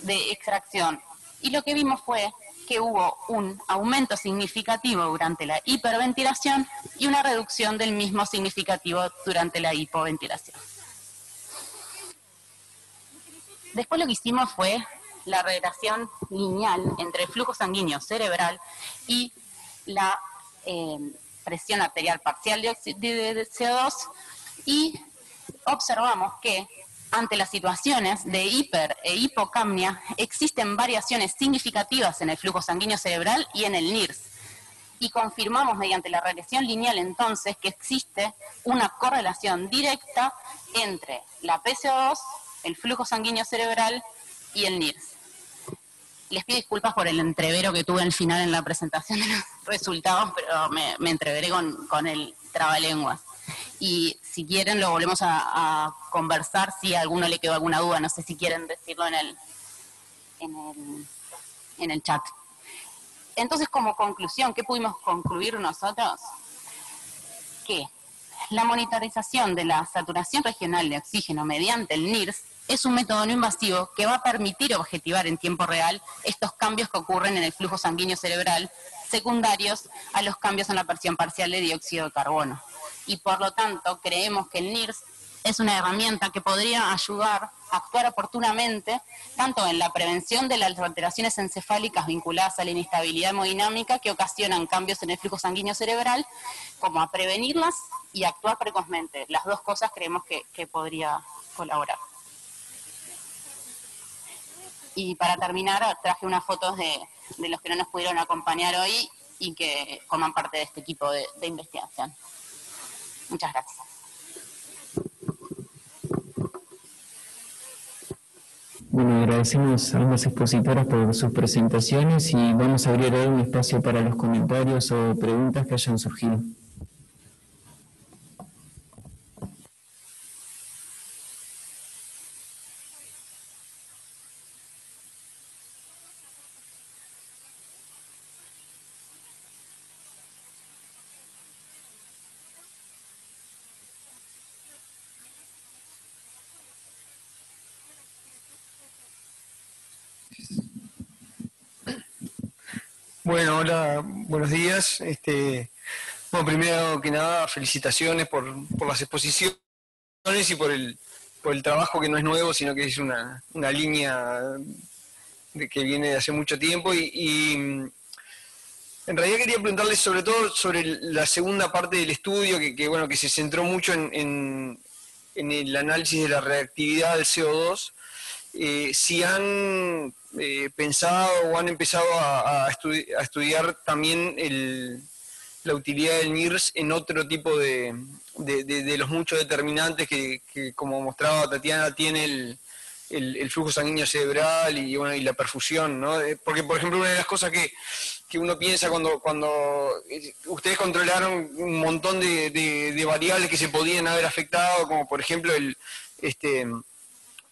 de extracción. Y lo que vimos fue que hubo un aumento significativo durante la hiperventilación y una reducción del mismo significativo durante la hipoventilación. Después lo que hicimos fue la relación lineal entre el flujo sanguíneo cerebral y la eh, presión arterial parcial de CO2 y observamos que ante las situaciones de hiper e hipocamnia existen variaciones significativas en el flujo sanguíneo cerebral y en el NIRS. Y confirmamos mediante la regresión lineal entonces que existe una correlación directa entre la PCO2, el flujo sanguíneo cerebral y el NIRS. Les pido disculpas por el entrevero que tuve al final en la presentación de los resultados, pero me, entreveré con, con el trabalenguas y si quieren lo volvemos a, conversar si a alguno le quedó alguna duda, no sé si quieren decirlo en el, en el, en el chat. Entonces, como conclusión, ¿qué pudimos concluir nosotros? Que la monitorización de la saturación regional de oxígeno mediante el NIRS es un método no invasivo que va a permitir objetivar en tiempo real estos cambios que ocurren en el flujo sanguíneo cerebral secundarios a los cambios en la presión parcial de dióxido de carbono y por lo tanto creemos que el NIRS es una herramienta que podría ayudar a actuar oportunamente tanto en la prevención de las alteraciones encefálicas vinculadas a la inestabilidad hemodinámica que ocasionan cambios en el flujo sanguíneo cerebral, como a prevenirlas y actuar precozmente. Las dos cosas creemos que, podría colaborar. Y para terminar, traje unas fotos de, los que no nos pudieron acompañar hoy y que forman parte de este equipo de investigación. Muchas gracias. Bueno, agradecemos a ambas expositoras por sus presentaciones y vamos a abrir ahora un espacio para los comentarios o preguntas que hayan surgido. Bueno, hola, buenos días. Este, bueno, primero que nada, felicitaciones por, las exposiciones y por el, por el trabajo que no es nuevo, sino que es una, línea de que viene de hace mucho tiempo. Y, en realidad quería preguntarles sobre todo sobre la segunda parte del estudio, que, bueno, que se centró mucho en, en, el análisis de la reactividad del CO2. Eh, si han eh, pensado o han empezado a, estudiar también la utilidad del NIRS en otro tipo de, los muchos determinantes que, como mostraba Tatiana, tiene el, flujo sanguíneo cerebral y, y la perfusión, ¿no? Eh, porque, por ejemplo, una de las cosas que, uno piensa cuando, cuando eh, ustedes controlaron un montón de, variables que se podían haber afectado, como por ejemplo el... Este,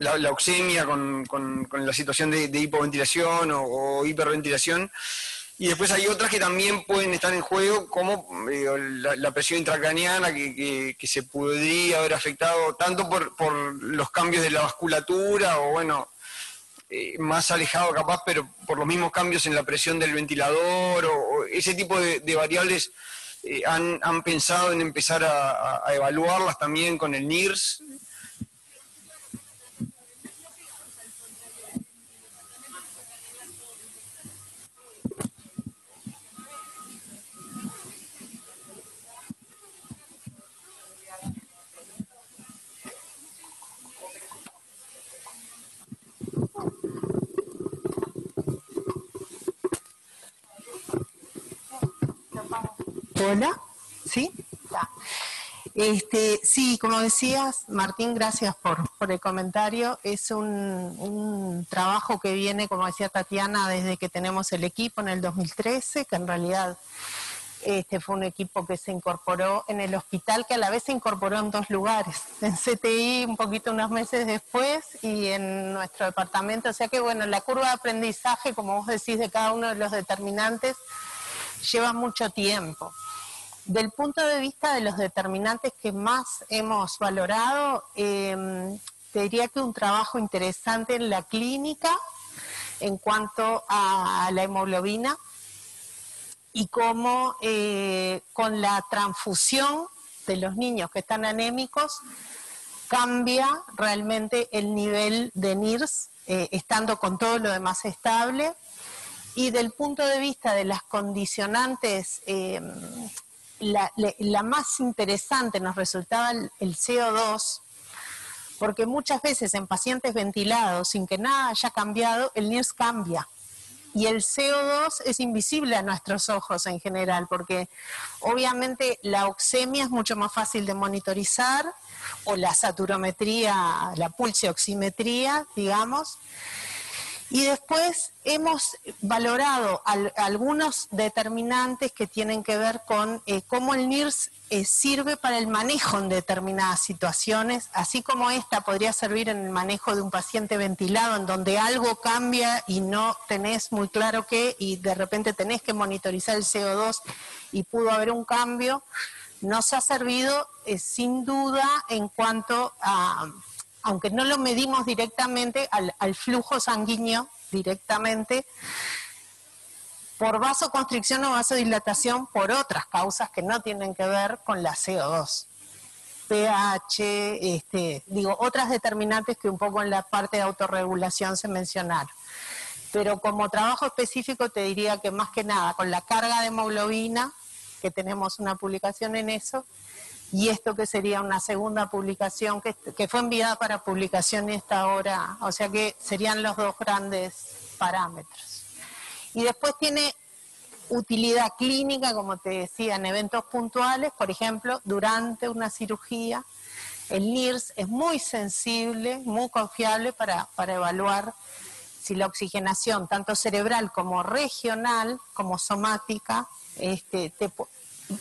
la, oxemia con, la situación de, hipoventilación o, hiperventilación. Y después hay otras que también pueden estar en juego, como eh, la, presión intracraniana, que, se podría haber afectado tanto por, los cambios de la vasculatura, o bueno, eh, más alejado capaz, pero por los mismos cambios en la presión del ventilador, o, ese tipo de, variables eh, han, pensado en empezar a, a, evaluarlas también con el NIRS, Hola, ¿sí? Este, sí, como decías, Martín, gracias por, el comentario. Es un, trabajo que viene, como decía Tatiana, desde que tenemos el equipo en el 2013, que en realidad este fue un equipo que se incorporó en el hospital, que a la vez se incorporó en dos lugares, en CTI un poquito unos meses después y en nuestro departamento. O sea que, bueno, la curva de aprendizaje, como vos decís, de cada uno de los determinantes, lleva mucho tiempo. Del punto de vista de los determinantes que más hemos valorado, em, te diría que un trabajo interesante en la clínica en cuanto a la hemoglobina y cómo eh, con la transfusión de los niños que están anémicos cambia realmente el nivel de NIRS eh, estando con todo lo demás estable. Y del punto de vista de las condicionantes, em, la, más interesante nos resultaba el, el CO2, porque muchas veces en pacientes ventilados, sin que nada haya cambiado, el NIRS cambia. Y el CO2 es invisible a nuestros ojos en general, porque obviamente la oxemia es mucho más fácil de monitorizar, o la saturometría, la pulsioximetría, digamos. Y después hemos valorado algunos determinantes que tienen que ver con eh, cómo el NIRS eh, sirve para el manejo en determinadas situaciones, así como esta podría servir en el manejo de un paciente ventilado, en donde algo cambia y no tenés muy claro qué, y de repente tenés que monitorizar el CO2 y pudo haber un cambio, nos ha servido eh, sin duda en cuanto a aunque no lo medimos directamente al, flujo sanguíneo directamente, por vasoconstricción o vasodilatación por otras causas que no tienen que ver con la CO2. pH, este, digo, otras determinantes que un poco en la parte de autorregulación se mencionaron. Pero como trabajo específico te diría que más que nada con la carga de hemoglobina, que tenemos una publicación en eso, y esto que sería una segunda publicación que, fue enviada para publicación esta hora, o sea que serían los dos grandes parámetros. Y después tiene utilidad clínica, como te decía, en eventos puntuales, por ejemplo, durante una cirugía. El NIRS es muy sensible, muy confiable para, evaluar si la oxigenación, tanto cerebral como regional, como somática, este, te,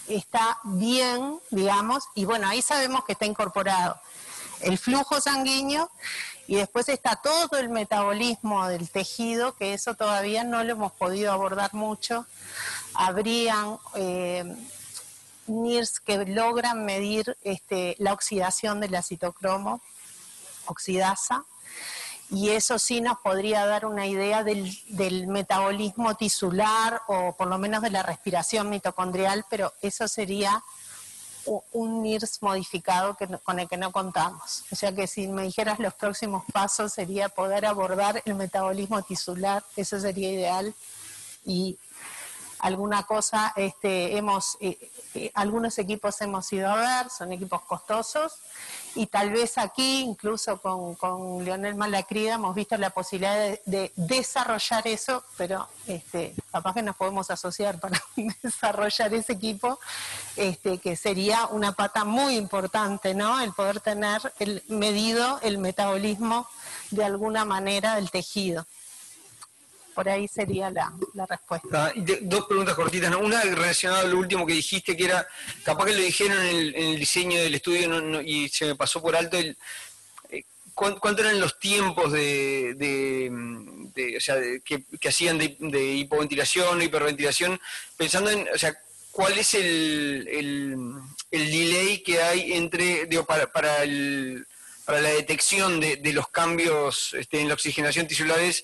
está bien, digamos, y bueno, ahí sabemos que está incorporado el flujo sanguíneo y después está todo el metabolismo del tejido, que eso todavía no lo hemos podido abordar mucho. Habrían eh, NIRS que logran medir este, la oxidación de la citocromo, oxidasa, y eso sí nos podría dar una idea del, metabolismo tisular o por lo menos de la respiración mitocondrial, pero eso sería un NIRS modificado con el que no contamos. O sea que si me dijeras los próximos pasos sería poder abordar el metabolismo tisular, eso sería ideal, y alguna cosa, este, hemos, eh, eh, algunos equipos hemos ido a ver, son equipos costosos, y tal vez aquí, incluso con, con Leonel Malacrida, hemos visto la posibilidad de, desarrollar eso, pero este, capaz que nos podemos asociar para desarrollar ese equipo, este, que sería una pata muy importante, ¿no? El poder tener el, medido el metabolismo de alguna manera del tejido por ahí sería la, respuesta. Ah, dos preguntas cortitas. Una relacionada a lo último que dijiste, que era, capaz que lo dijeron en el, diseño del estudio y se me pasó por alto el... Eh, ¿Cuánto eran los tiempos de, o sea, que, hacían de, hipoventilación o hiperventilación? Pensando en, o sea, ¿cuál es el, el, delay que hay entre, digo, para, para, para la detección de, los cambios este, en la oxigenación tisulares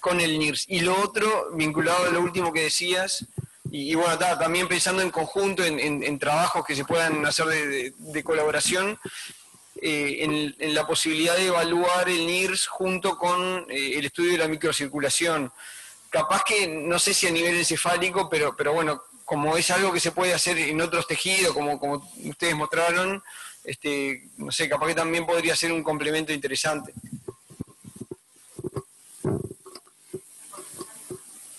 con el NIRS. Y lo otro, vinculado a lo último que decías, y, bueno, también pensando en conjunto, en, trabajos que se puedan hacer de, colaboración, eh, en, la posibilidad de evaluar el NIRS junto con eh, el estudio de la microcirculación. Capaz que, no sé si a nivel encefálico, pero, pero bueno, como es algo que se puede hacer en otros tejidos, como, como ustedes mostraron, este, no sé, capaz que también podría ser un complemento interesante.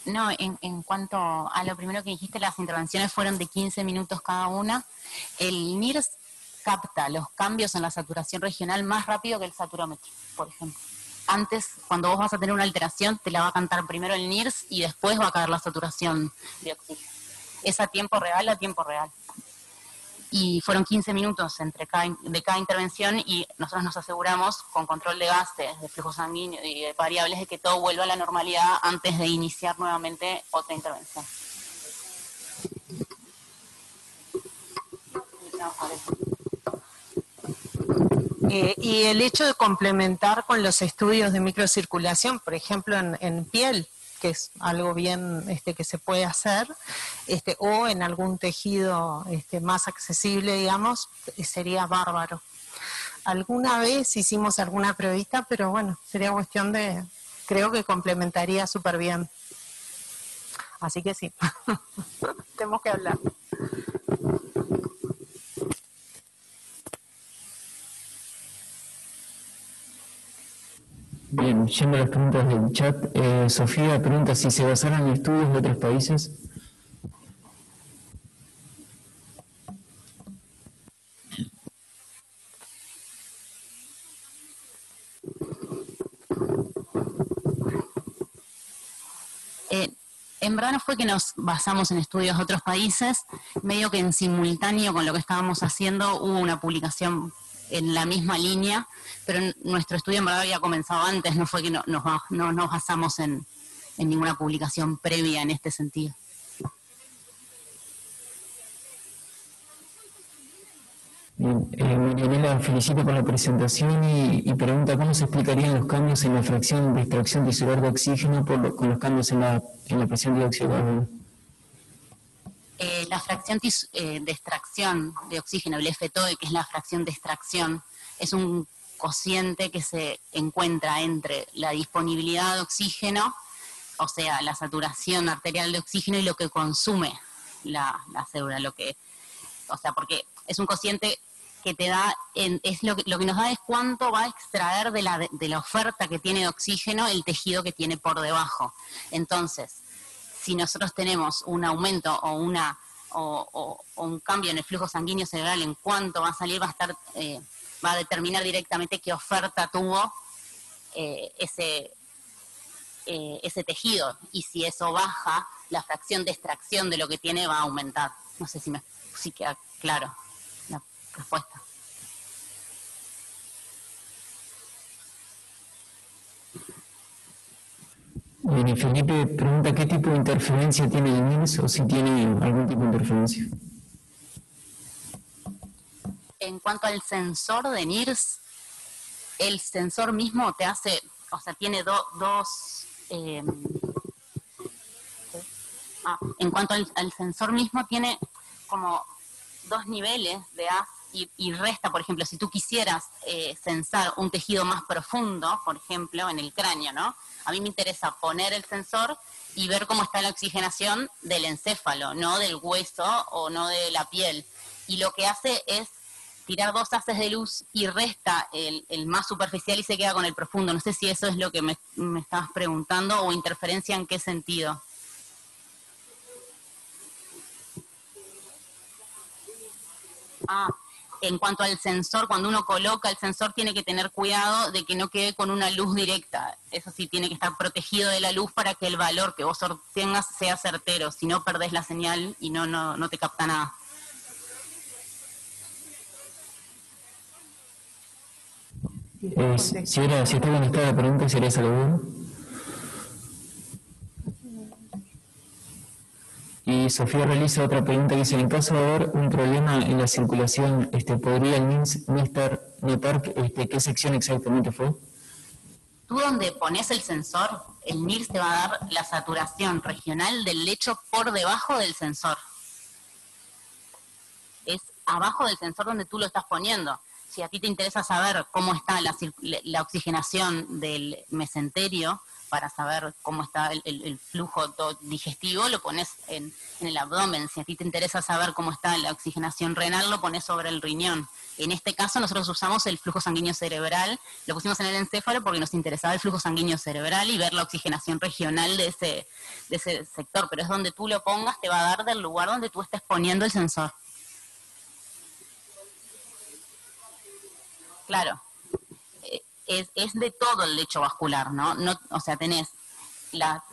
No, en, cuanto a lo primero que dijiste, las intervenciones fueron de 15 minutos cada una. El NIRS capta los cambios en la saturación regional más rápido que el saturómetro, por ejemplo. Antes, cuando vos vas a tener una alteración, te la va a cantar primero el NIRS y después va a caer la saturación de oxígeno. Es a tiempo real, a tiempo real y fueron 15 minutos entre cada, de cada intervención y nosotros nos aseguramos con control de gases, de flujo sanguíneo y de variables de que todo vuelva a la normalidad antes de iniciar nuevamente otra intervención. Eh, y el hecho de complementar con los estudios de microcirculación, por ejemplo, en, piel, que es algo bien este, que se puede hacer, este, o en algún tejido este, más accesible, digamos, sería bárbaro. Alguna vez hicimos alguna pruebita, pero bueno, sería cuestión de, creo que complementaría súper bien. Así que sí, tenemos que hablar. Bien, yendo a las preguntas del chat, eh, Sofía pregunta si se basaron en estudios de otros países. Eh, en verano fue que nos basamos en estudios de otros países, medio que en simultáneo con lo que estábamos haciendo hubo una publicación en la misma línea, pero nuestro estudio en verdad había comenzado antes, no fue que no, nos, no nos basamos en, ninguna publicación previa en este sentido. Bien, eh, felicito por la presentación y, pregunta cómo se explicarían los cambios en la fracción de extracción tisular de oxígeno por con los cambios en la, en la presión de dióxido de carbono. La fracción eh, de extracción de oxígeno, el FTOE, que es la fracción de extracción, es un cociente que se encuentra entre la disponibilidad de oxígeno, o sea, la saturación arterial de oxígeno y lo que consume la, célula, lo que, o sea, porque es un cociente que te da, es lo que, lo que nos da es cuánto va a extraer de la, de la oferta que tiene de oxígeno el tejido que tiene por debajo. Entonces, si nosotros tenemos un aumento o una o, un cambio en el flujo sanguíneo cerebral en cuánto va a salir, va a estar, eh, va a determinar directamente qué oferta tuvo eh, ese, eh, ese tejido. Y si eso baja, la fracción de extracción de lo que tiene va a aumentar. No sé si me si queda claro la respuesta. Bien, Felipe pregunta qué tipo de interferencia tiene el NIRS o si tiene algún tipo de interferencia. En cuanto al sensor de NIRS, el sensor mismo te hace, o sea, tiene dos... Eh, ah, en cuanto al, sensor mismo, tiene como dos niveles de haz y, resta, por ejemplo, si tú quisieras eh, un tejido más profundo, por ejemplo, en el cráneo, ¿no? A mí me interesa poner el sensor y ver cómo está la oxigenación del encéfalo, no del hueso o no de la piel. Y lo que hace es tirar dos haces de luz y resta el, más superficial y se queda con el profundo. No sé si eso es lo que me, me estabas preguntando o interferencia en qué sentido. Ah, en cuanto al sensor, cuando uno coloca el sensor tiene que tener cuidado de que no quede con una luz directa. Eso sí, tiene que estar protegido de la luz para que el valor que vos obtengas sea certero. Si no, perdés la señal y no, no, no te capta nada. Si, era, si está conectada la pregunta, ¿sería algo Y Sofía realiza otra pregunta que dice, en caso de haber un problema en la circulación, este, ¿podría el notar, notar este, qué sección exactamente fue? Tú donde pones el sensor, el NIRS te va a dar la saturación regional del lecho por debajo del sensor. Es abajo del sensor donde tú lo estás poniendo. Si a ti te interesa saber cómo está la, la oxigenación del mesenterio, para saber cómo está el, flujo digestivo, lo pones en, el abdomen. Si a ti te interesa saber cómo está la oxigenación renal, lo pones sobre el riñón. En este caso nosotros usamos el flujo sanguíneo cerebral, lo pusimos en el encéfalo porque nos interesaba el flujo sanguíneo cerebral y ver la oxigenación regional de ese, de ese sector, pero es donde tú lo pongas, te va a dar del lugar donde tú estés poniendo el sensor. Claro es, es de todo el lecho vascular, ¿no? no o sea, tenés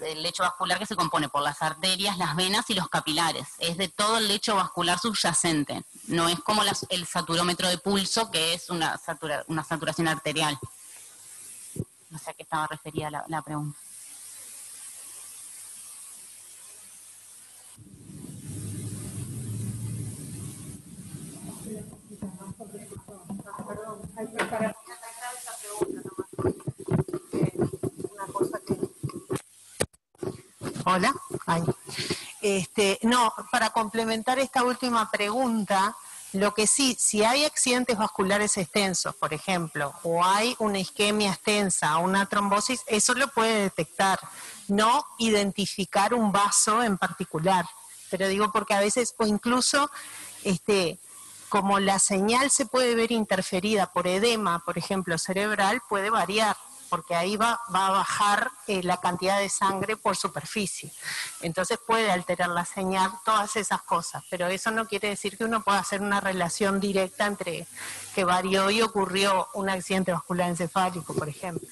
el lecho vascular que se compone por las arterias, las venas y los capilares. Es de todo el lecho vascular subyacente. No es como el saturómetro de pulso, que es una, una saturación arterial. No sé a qué estaba referida la, la pregunta. Hola. Este, no, para complementar esta última pregunta, lo que sí, si hay accidentes vasculares extensos, por ejemplo, o hay una isquemia extensa, una trombosis, eso lo puede detectar, no identificar un vaso en particular. Pero digo porque a veces, o incluso, este, como la señal se puede ver interferida por edema, por ejemplo, cerebral, puede variar porque ahí va, a bajar eh, la cantidad de sangre por superficie. Entonces puede alterar la señal, todas esas cosas, pero eso no quiere decir que uno pueda hacer una relación directa entre que varió y ocurrió un accidente vascular encefálico, por ejemplo.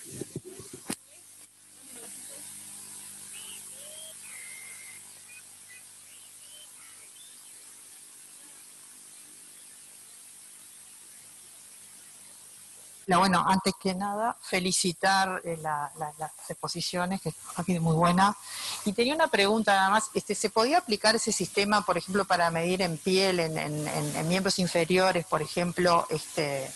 Bueno, antes que nada, felicitar eh, las exposiciones, que es muy buena. Y tenía una pregunta nada más, este, ¿se podía aplicar ese sistema, por ejemplo, para medir en piel, en, miembros inferiores, por ejemplo, este,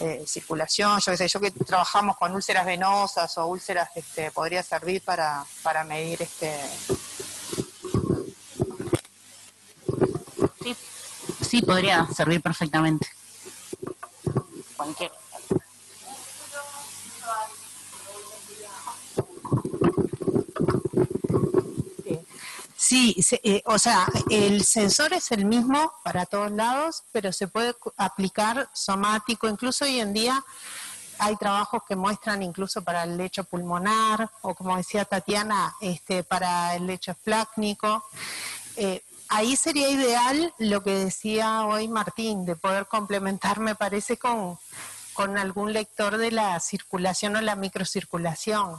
eh, circulación? Yo sé, yo que trabajamos con úlceras venosas o úlceras, este, podría servir para, para medir este... Sí, sí, podría servir perfectamente. Cualquier Sí, eh, o sea, el sensor es el mismo para todos lados, pero se puede aplicar somático. Incluso hoy en día hay trabajos que muestran incluso para el lecho pulmonar o como decía Tatiana, este, para el lecho esplácnico. Eh, ahí sería ideal lo que decía hoy Martín, de poder complementar, me parece, con algún lector de la circulación o la microcirculación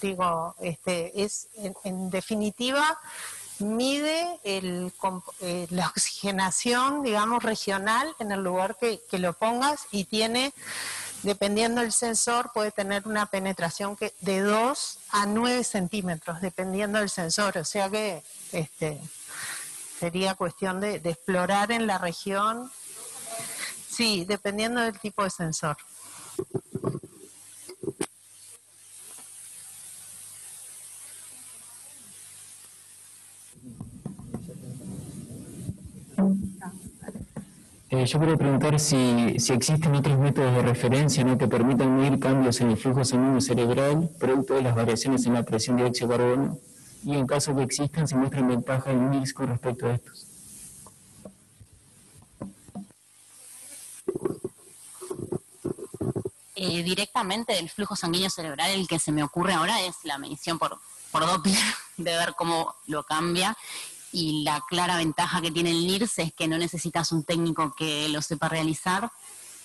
digo, este, es en, definitiva mide el, eh, la oxigenación, digamos, regional en el lugar que, lo pongas y tiene, dependiendo del sensor, puede tener una penetración que de 2 a 9 centímetros, dependiendo del sensor. O sea que este, sería cuestión de explorar en la región. Sí, dependiendo del tipo de sensor. Eh, yo quería preguntar si, existen otros métodos de referencia ¿no? que permitan medir cambios en el flujo sanguíneo cerebral producto de las variaciones en la presión de dióxido de carbono y en caso que existan si muestran ventaja en MILS con respecto a estos. Eh, directamente del flujo sanguíneo cerebral el que se me ocurre ahora es la medición por, por Doppler, de ver cómo lo cambia y la clara ventaja que tiene el NIRS es que no necesitas un técnico que lo sepa realizar,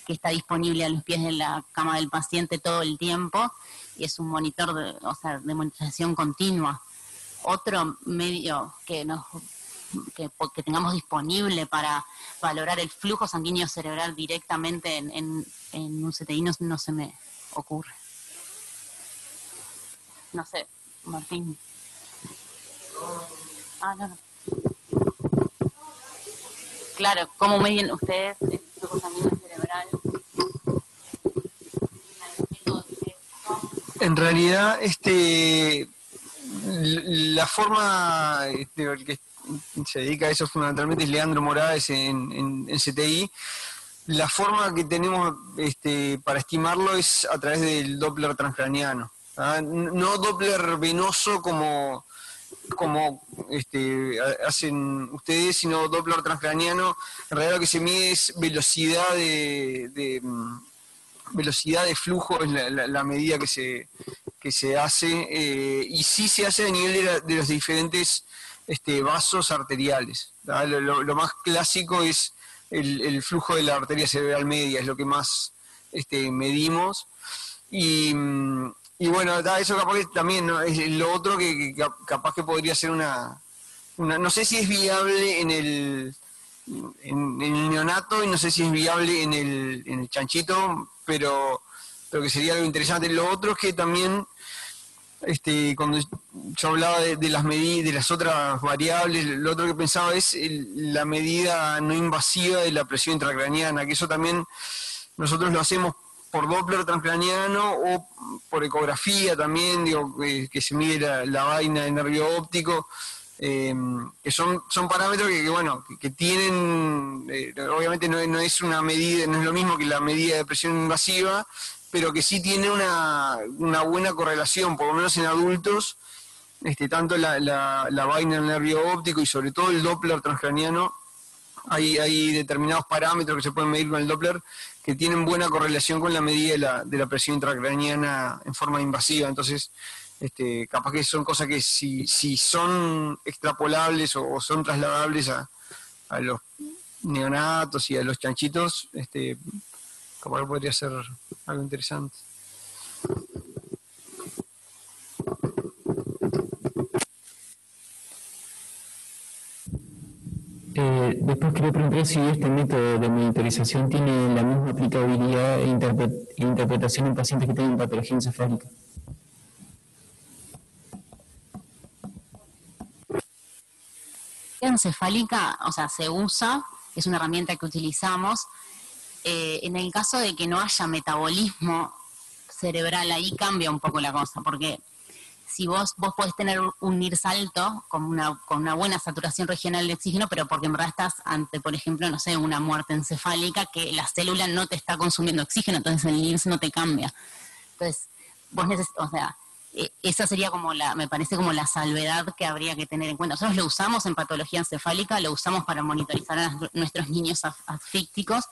que está disponible a los pies de la cama del paciente todo el tiempo y es un monitor de, o sea, de monitorización continua. Otro medio que nos que, tengamos disponible para valorar el flujo sanguíneo cerebral directamente en, un CTI no, no se me ocurre. No sé, Martín. Ah, no, no. Claro, ¿cómo medien ustedes el sanguíneo cerebral? En realidad, este, la forma, este, que se dedica a eso fundamentalmente es Leandro Morales en, CTI. La forma que tenemos este, para estimarlo es a través del Doppler transcraniano. ¿ah? No Doppler venoso como como este, hacen ustedes, sino Doppler transcraniano. En realidad lo que se mide es velocidad de, mm, velocidad de flujo, es la, medida que se, que se hace, eh, y sí se hace a nivel de, los diferentes este, vasos arteriales. Lo, más clásico es el, flujo de la arteria cerebral media, es lo que más este, medimos. Y, mm, y bueno, eso capaz que también es lo otro que, capaz que podría ser una, No sé si es viable en el, en, el neonato y no sé si es viable en el, en el chanchito, pero, pero que sería algo interesante. Lo otro es que también este, cuando yo hablaba de, las medidas, de las otras variables, lo otro que pensaba es la medida no invasiva de la presión intracraniana, que eso también nosotros lo hacemos por Doppler transcraniano o por ecografía también, digo, que, se mide la, vaina del nervio óptico, em, que son, son parámetros que, bueno, que, tienen, eh, obviamente no, no, es una medida, no es lo mismo que la medida de presión invasiva, pero que sí tiene una, buena correlación, por lo menos en adultos, este, tanto la, la, vaina del nervio óptico y sobre todo el Doppler transcraniano, hay, hay determinados parámetros que se pueden medir con el Doppler que tienen buena correlación con la medida de la, de la presión intracraniana en forma invasiva. Entonces, este, capaz que son cosas que si, si son extrapolables o, son trasladables a, a, los neonatos y a los chanchitos, este, capaz que podría ser algo interesante. Eh, después quería preguntar si este método de monitorización tiene la misma aplicabilidad e, interpretación en pacientes que tienen patología encefálica. encefálica, o sea, se usa, es una herramienta que utilizamos. Eh, en el caso de que no haya metabolismo cerebral, ahí cambia un poco la cosa, porque si vos, vos podés tener un NIRS alto con una, con una buena saturación regional de oxígeno, pero porque en verdad estás ante, por ejemplo, no sé, una muerte encefálica que la célula no te está consumiendo oxígeno, entonces el NIRS no te cambia. Entonces, vos necesitas, o sea, e, esa sería como la, me parece como la salvedad que habría que tener en cuenta. Nosotros lo usamos en patología encefálica, lo usamos para monitorizar a nuestros niños asfícticos,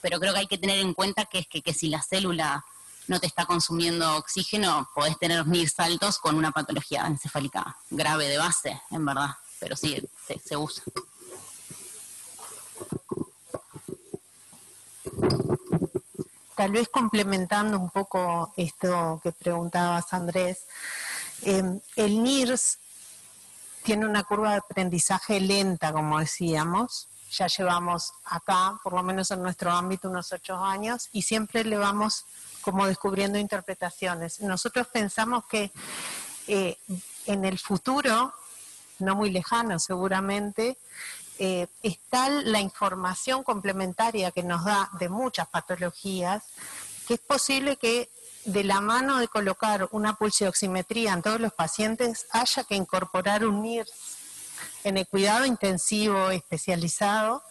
pero creo que hay que tener en cuenta que es que, que si la célula no te está consumiendo oxígeno, podés tener mil saltos con una patología encefálica grave de base, en verdad, pero sí, se, usa. Tal vez complementando un poco esto que preguntabas, Andrés, em, el NIRS tiene una curva de aprendizaje lenta, como decíamos. Ya llevamos acá, por lo menos en nuestro ámbito, unos ocho años y siempre le vamos como descubriendo interpretaciones. Nosotros pensamos que eh, en el futuro, no muy lejano seguramente, eh, está la información complementaria que nos da de muchas patologías, que es posible que de la mano de colocar una pulsioximetría en todos los pacientes haya que incorporar un NIRS en el cuidado intensivo especializado,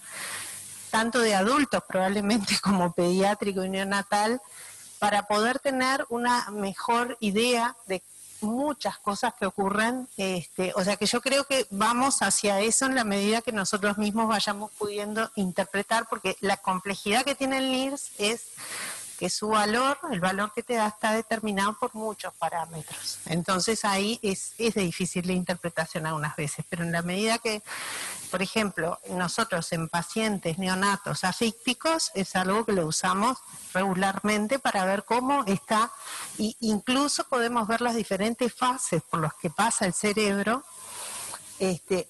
tanto de adultos probablemente como pediátrico y neonatal, para poder tener una mejor idea de muchas cosas que ocurren. Este, o sea que yo creo que vamos hacia eso en la medida que nosotros mismos vayamos pudiendo interpretar, porque la complejidad que tiene el NIRS es que su valor, el valor que te da, está determinado por muchos parámetros. Entonces ahí es, de difícil de interpretación algunas veces, pero en la medida que, por ejemplo, nosotros en pacientes neonatos afícticos es algo que lo usamos regularmente para ver cómo está, e incluso podemos ver las diferentes fases por las que pasa el cerebro este,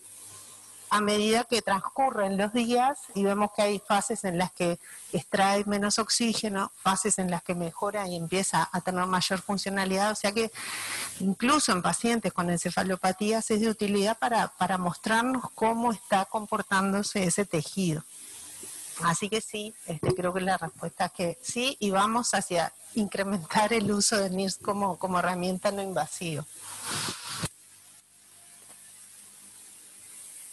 a medida que transcurren los días y vemos que hay fases en las que extrae menos oxígeno, fases en las que mejora y empieza a tener mayor funcionalidad, o sea que incluso en pacientes con encefalopatías es de utilidad para, para mostrarnos cómo está comportándose ese tejido. Así que sí, este, creo que la respuesta es que sí y vamos hacia incrementar el uso del NIRS como, como herramienta no invasiva.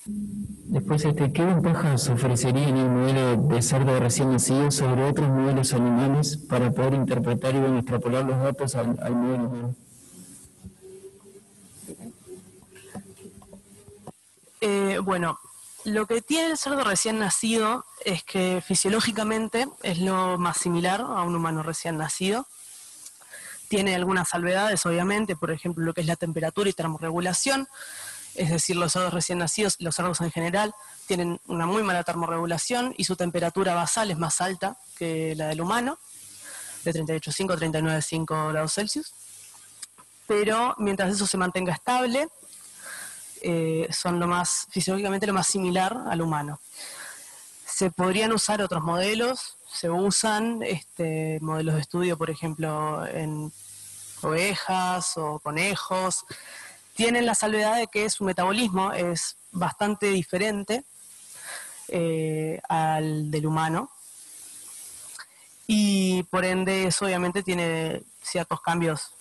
Después, este, ¿qué ventajas ofrecería en el modelo de cerdo recién nacido sobre otros modelos animales para poder interpretar y extrapolar los datos al, modelo humano? Eh, bueno, lo que tiene el cerdo recién nacido es que fisiológicamente es lo más similar a un humano recién nacido. Tiene algunas salvedades, obviamente, por ejemplo, lo que es la temperatura y termorregulación es decir, los cerdos recién nacidos, los cerdos en general, tienen una muy mala termorregulación y su temperatura basal es más alta que la del humano, de 38,5 a 39,5 grados Celsius. Pero mientras eso se mantenga estable, eh, son lo más, fisiológicamente lo más similar al humano. Se podrían usar otros modelos, se usan este, modelos de estudio, por ejemplo, en ovejas o conejos, tienen la salvedad de que su metabolismo es bastante diferente eh, al del humano y por ende eso obviamente tiene ciertos cambios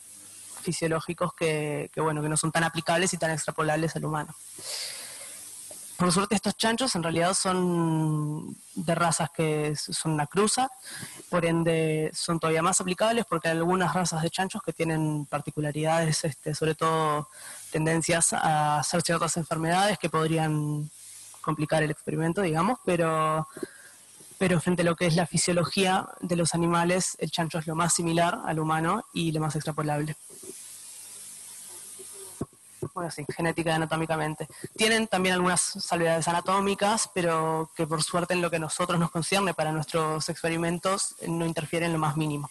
fisiológicos que, bueno, que no son tan aplicables y tan extrapolables al humano. Por suerte estos chanchos en realidad son de razas que son una cruza, por ende son todavía más aplicables porque hay algunas razas de chanchos que tienen particularidades, este, sobre todo tendencias a hacer ciertas enfermedades que podrían complicar el experimento, digamos, pero, pero frente a lo que es la fisiología de los animales, el chancho es lo más similar al humano y lo más extrapolable bueno, sí, genética anatómicamente. Tienen también algunas salvedades anatómicas, pero que por suerte en lo que nosotros nos concierne para nuestros experimentos no interfieren lo más mínimo.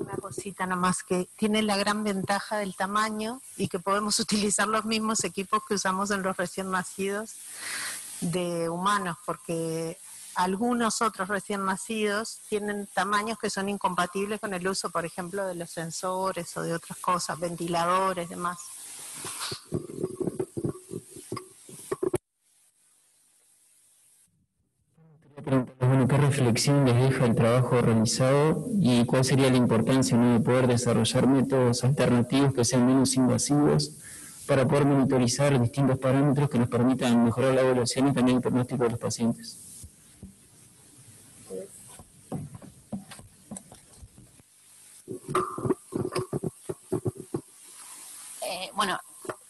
Una cosita nomás que tiene la gran ventaja del tamaño y que podemos utilizar los mismos equipos que usamos en los recién nacidos de humanos, porque algunos otros recién nacidos tienen tamaños que son incompatibles con el uso, por ejemplo, de los sensores o de otras cosas, ventiladores, demás. ¿qué reflexión les deja el trabajo realizado y cuál sería la importancia de poder desarrollar métodos alternativos que sean menos invasivos para poder monitorizar distintos parámetros que nos permitan mejorar la evaluación y también el pronóstico de los pacientes? Eh, bueno,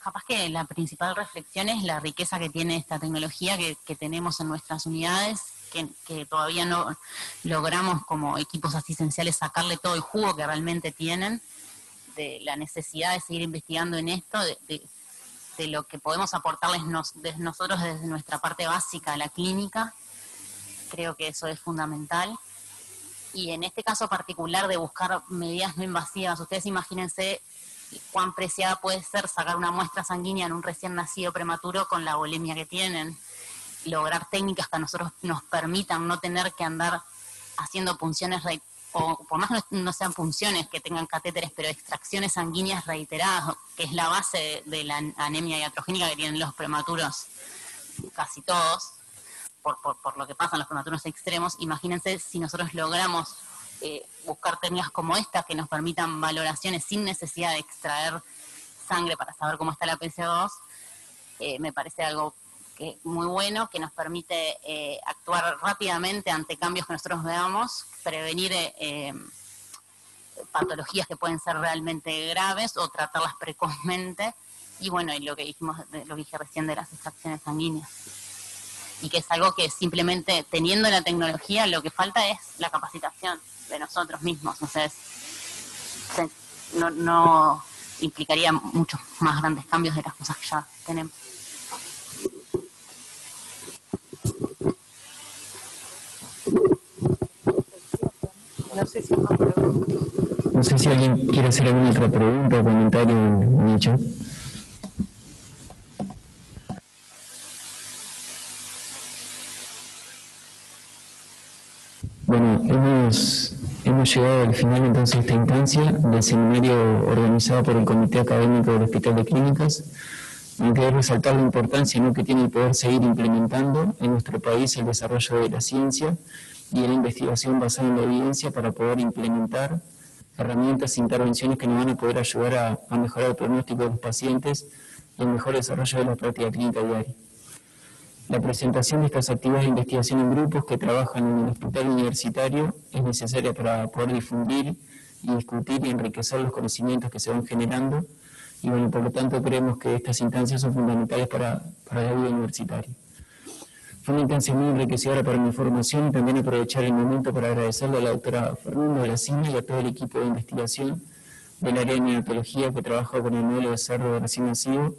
capaz que la principal reflexión es la riqueza que tiene esta tecnología que, tenemos en nuestras unidades, que, todavía no logramos como equipos asistenciales sacarle todo el jugo que realmente tienen, de la necesidad de seguir investigando en esto, de, lo que podemos aportarles nosotros desde nuestra parte básica a la clínica. Creo que eso es fundamental y en este caso particular de buscar medidas no invasivas, ustedes imagínense cuán preciada puede ser sacar una muestra sanguínea en un recién nacido prematuro con la bulimia que tienen, lograr técnicas que a nosotros nos permitan no tener que andar haciendo punciones, o por más no, sean punciones que tengan catéteres, pero extracciones sanguíneas reiteradas, que es la base de la anemia iatrogénica que tienen los prematuros, casi todos por, por, lo que pasa en los prematuros extremos, imagínense si nosotros logramos eh, buscar técnicas como estas que nos permitan valoraciones sin necesidad de extraer sangre para saber cómo está la PC2, eh, me parece algo que muy bueno, que nos permite eh, actuar rápidamente ante cambios que nosotros veamos, prevenir patologías que pueden ser realmente graves o tratarlas precozmente, y bueno, y lo que dijimos, lo que dije recién de las extracciones sanguíneas y que es algo que simplemente teniendo la tecnología lo que falta es la capacitación de nosotros mismos. Entonces, no, no implicaría muchos más grandes cambios de las cosas que ya tenemos. No sé si, no sé si alguien quiere hacer alguna otra pregunta o comentario en Bueno, hemos, llegado al final entonces de esta instancia del seminario organizado por el Comité Académico del Hospital de Clínicas. Me queda resaltar la importancia ¿no? que tiene el poder seguir implementando en nuestro país el desarrollo de la ciencia y la investigación basada en la evidencia para poder implementar herramientas e intervenciones que nos van a poder ayudar a, a mejorar el pronóstico de los pacientes y el mejor desarrollo de la práctica clínica diaria. La presentación de estas actividades de investigación en grupos que trabajan en el hospital universitario es necesaria para poder difundir y discutir y enriquecer los conocimientos que se van generando. Y bueno, por lo tanto creemos que estas instancias son fundamentales para, la vida universitaria. Fue una instancia muy enriquecedora para mi formación. Y también aprovechar el momento para agradecerle a la doctora Fernanda CIMA y a todo el equipo de investigación del área de neonatología que trabaja con el modelo de cerdo recién nacido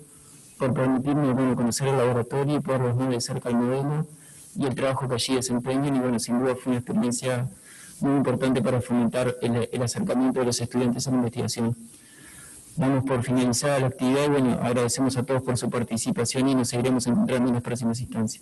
por permitirme bueno, conocer el laboratorio y poder ver de cerca el modelo y el trabajo que allí desempeñan. Y bueno, sin duda fue una experiencia muy importante para fomentar el, acercamiento de los estudiantes a la investigación. Vamos por finalizar la actividad y bueno, agradecemos a todos por su participación y nos seguiremos encontrando en las próximas instancias.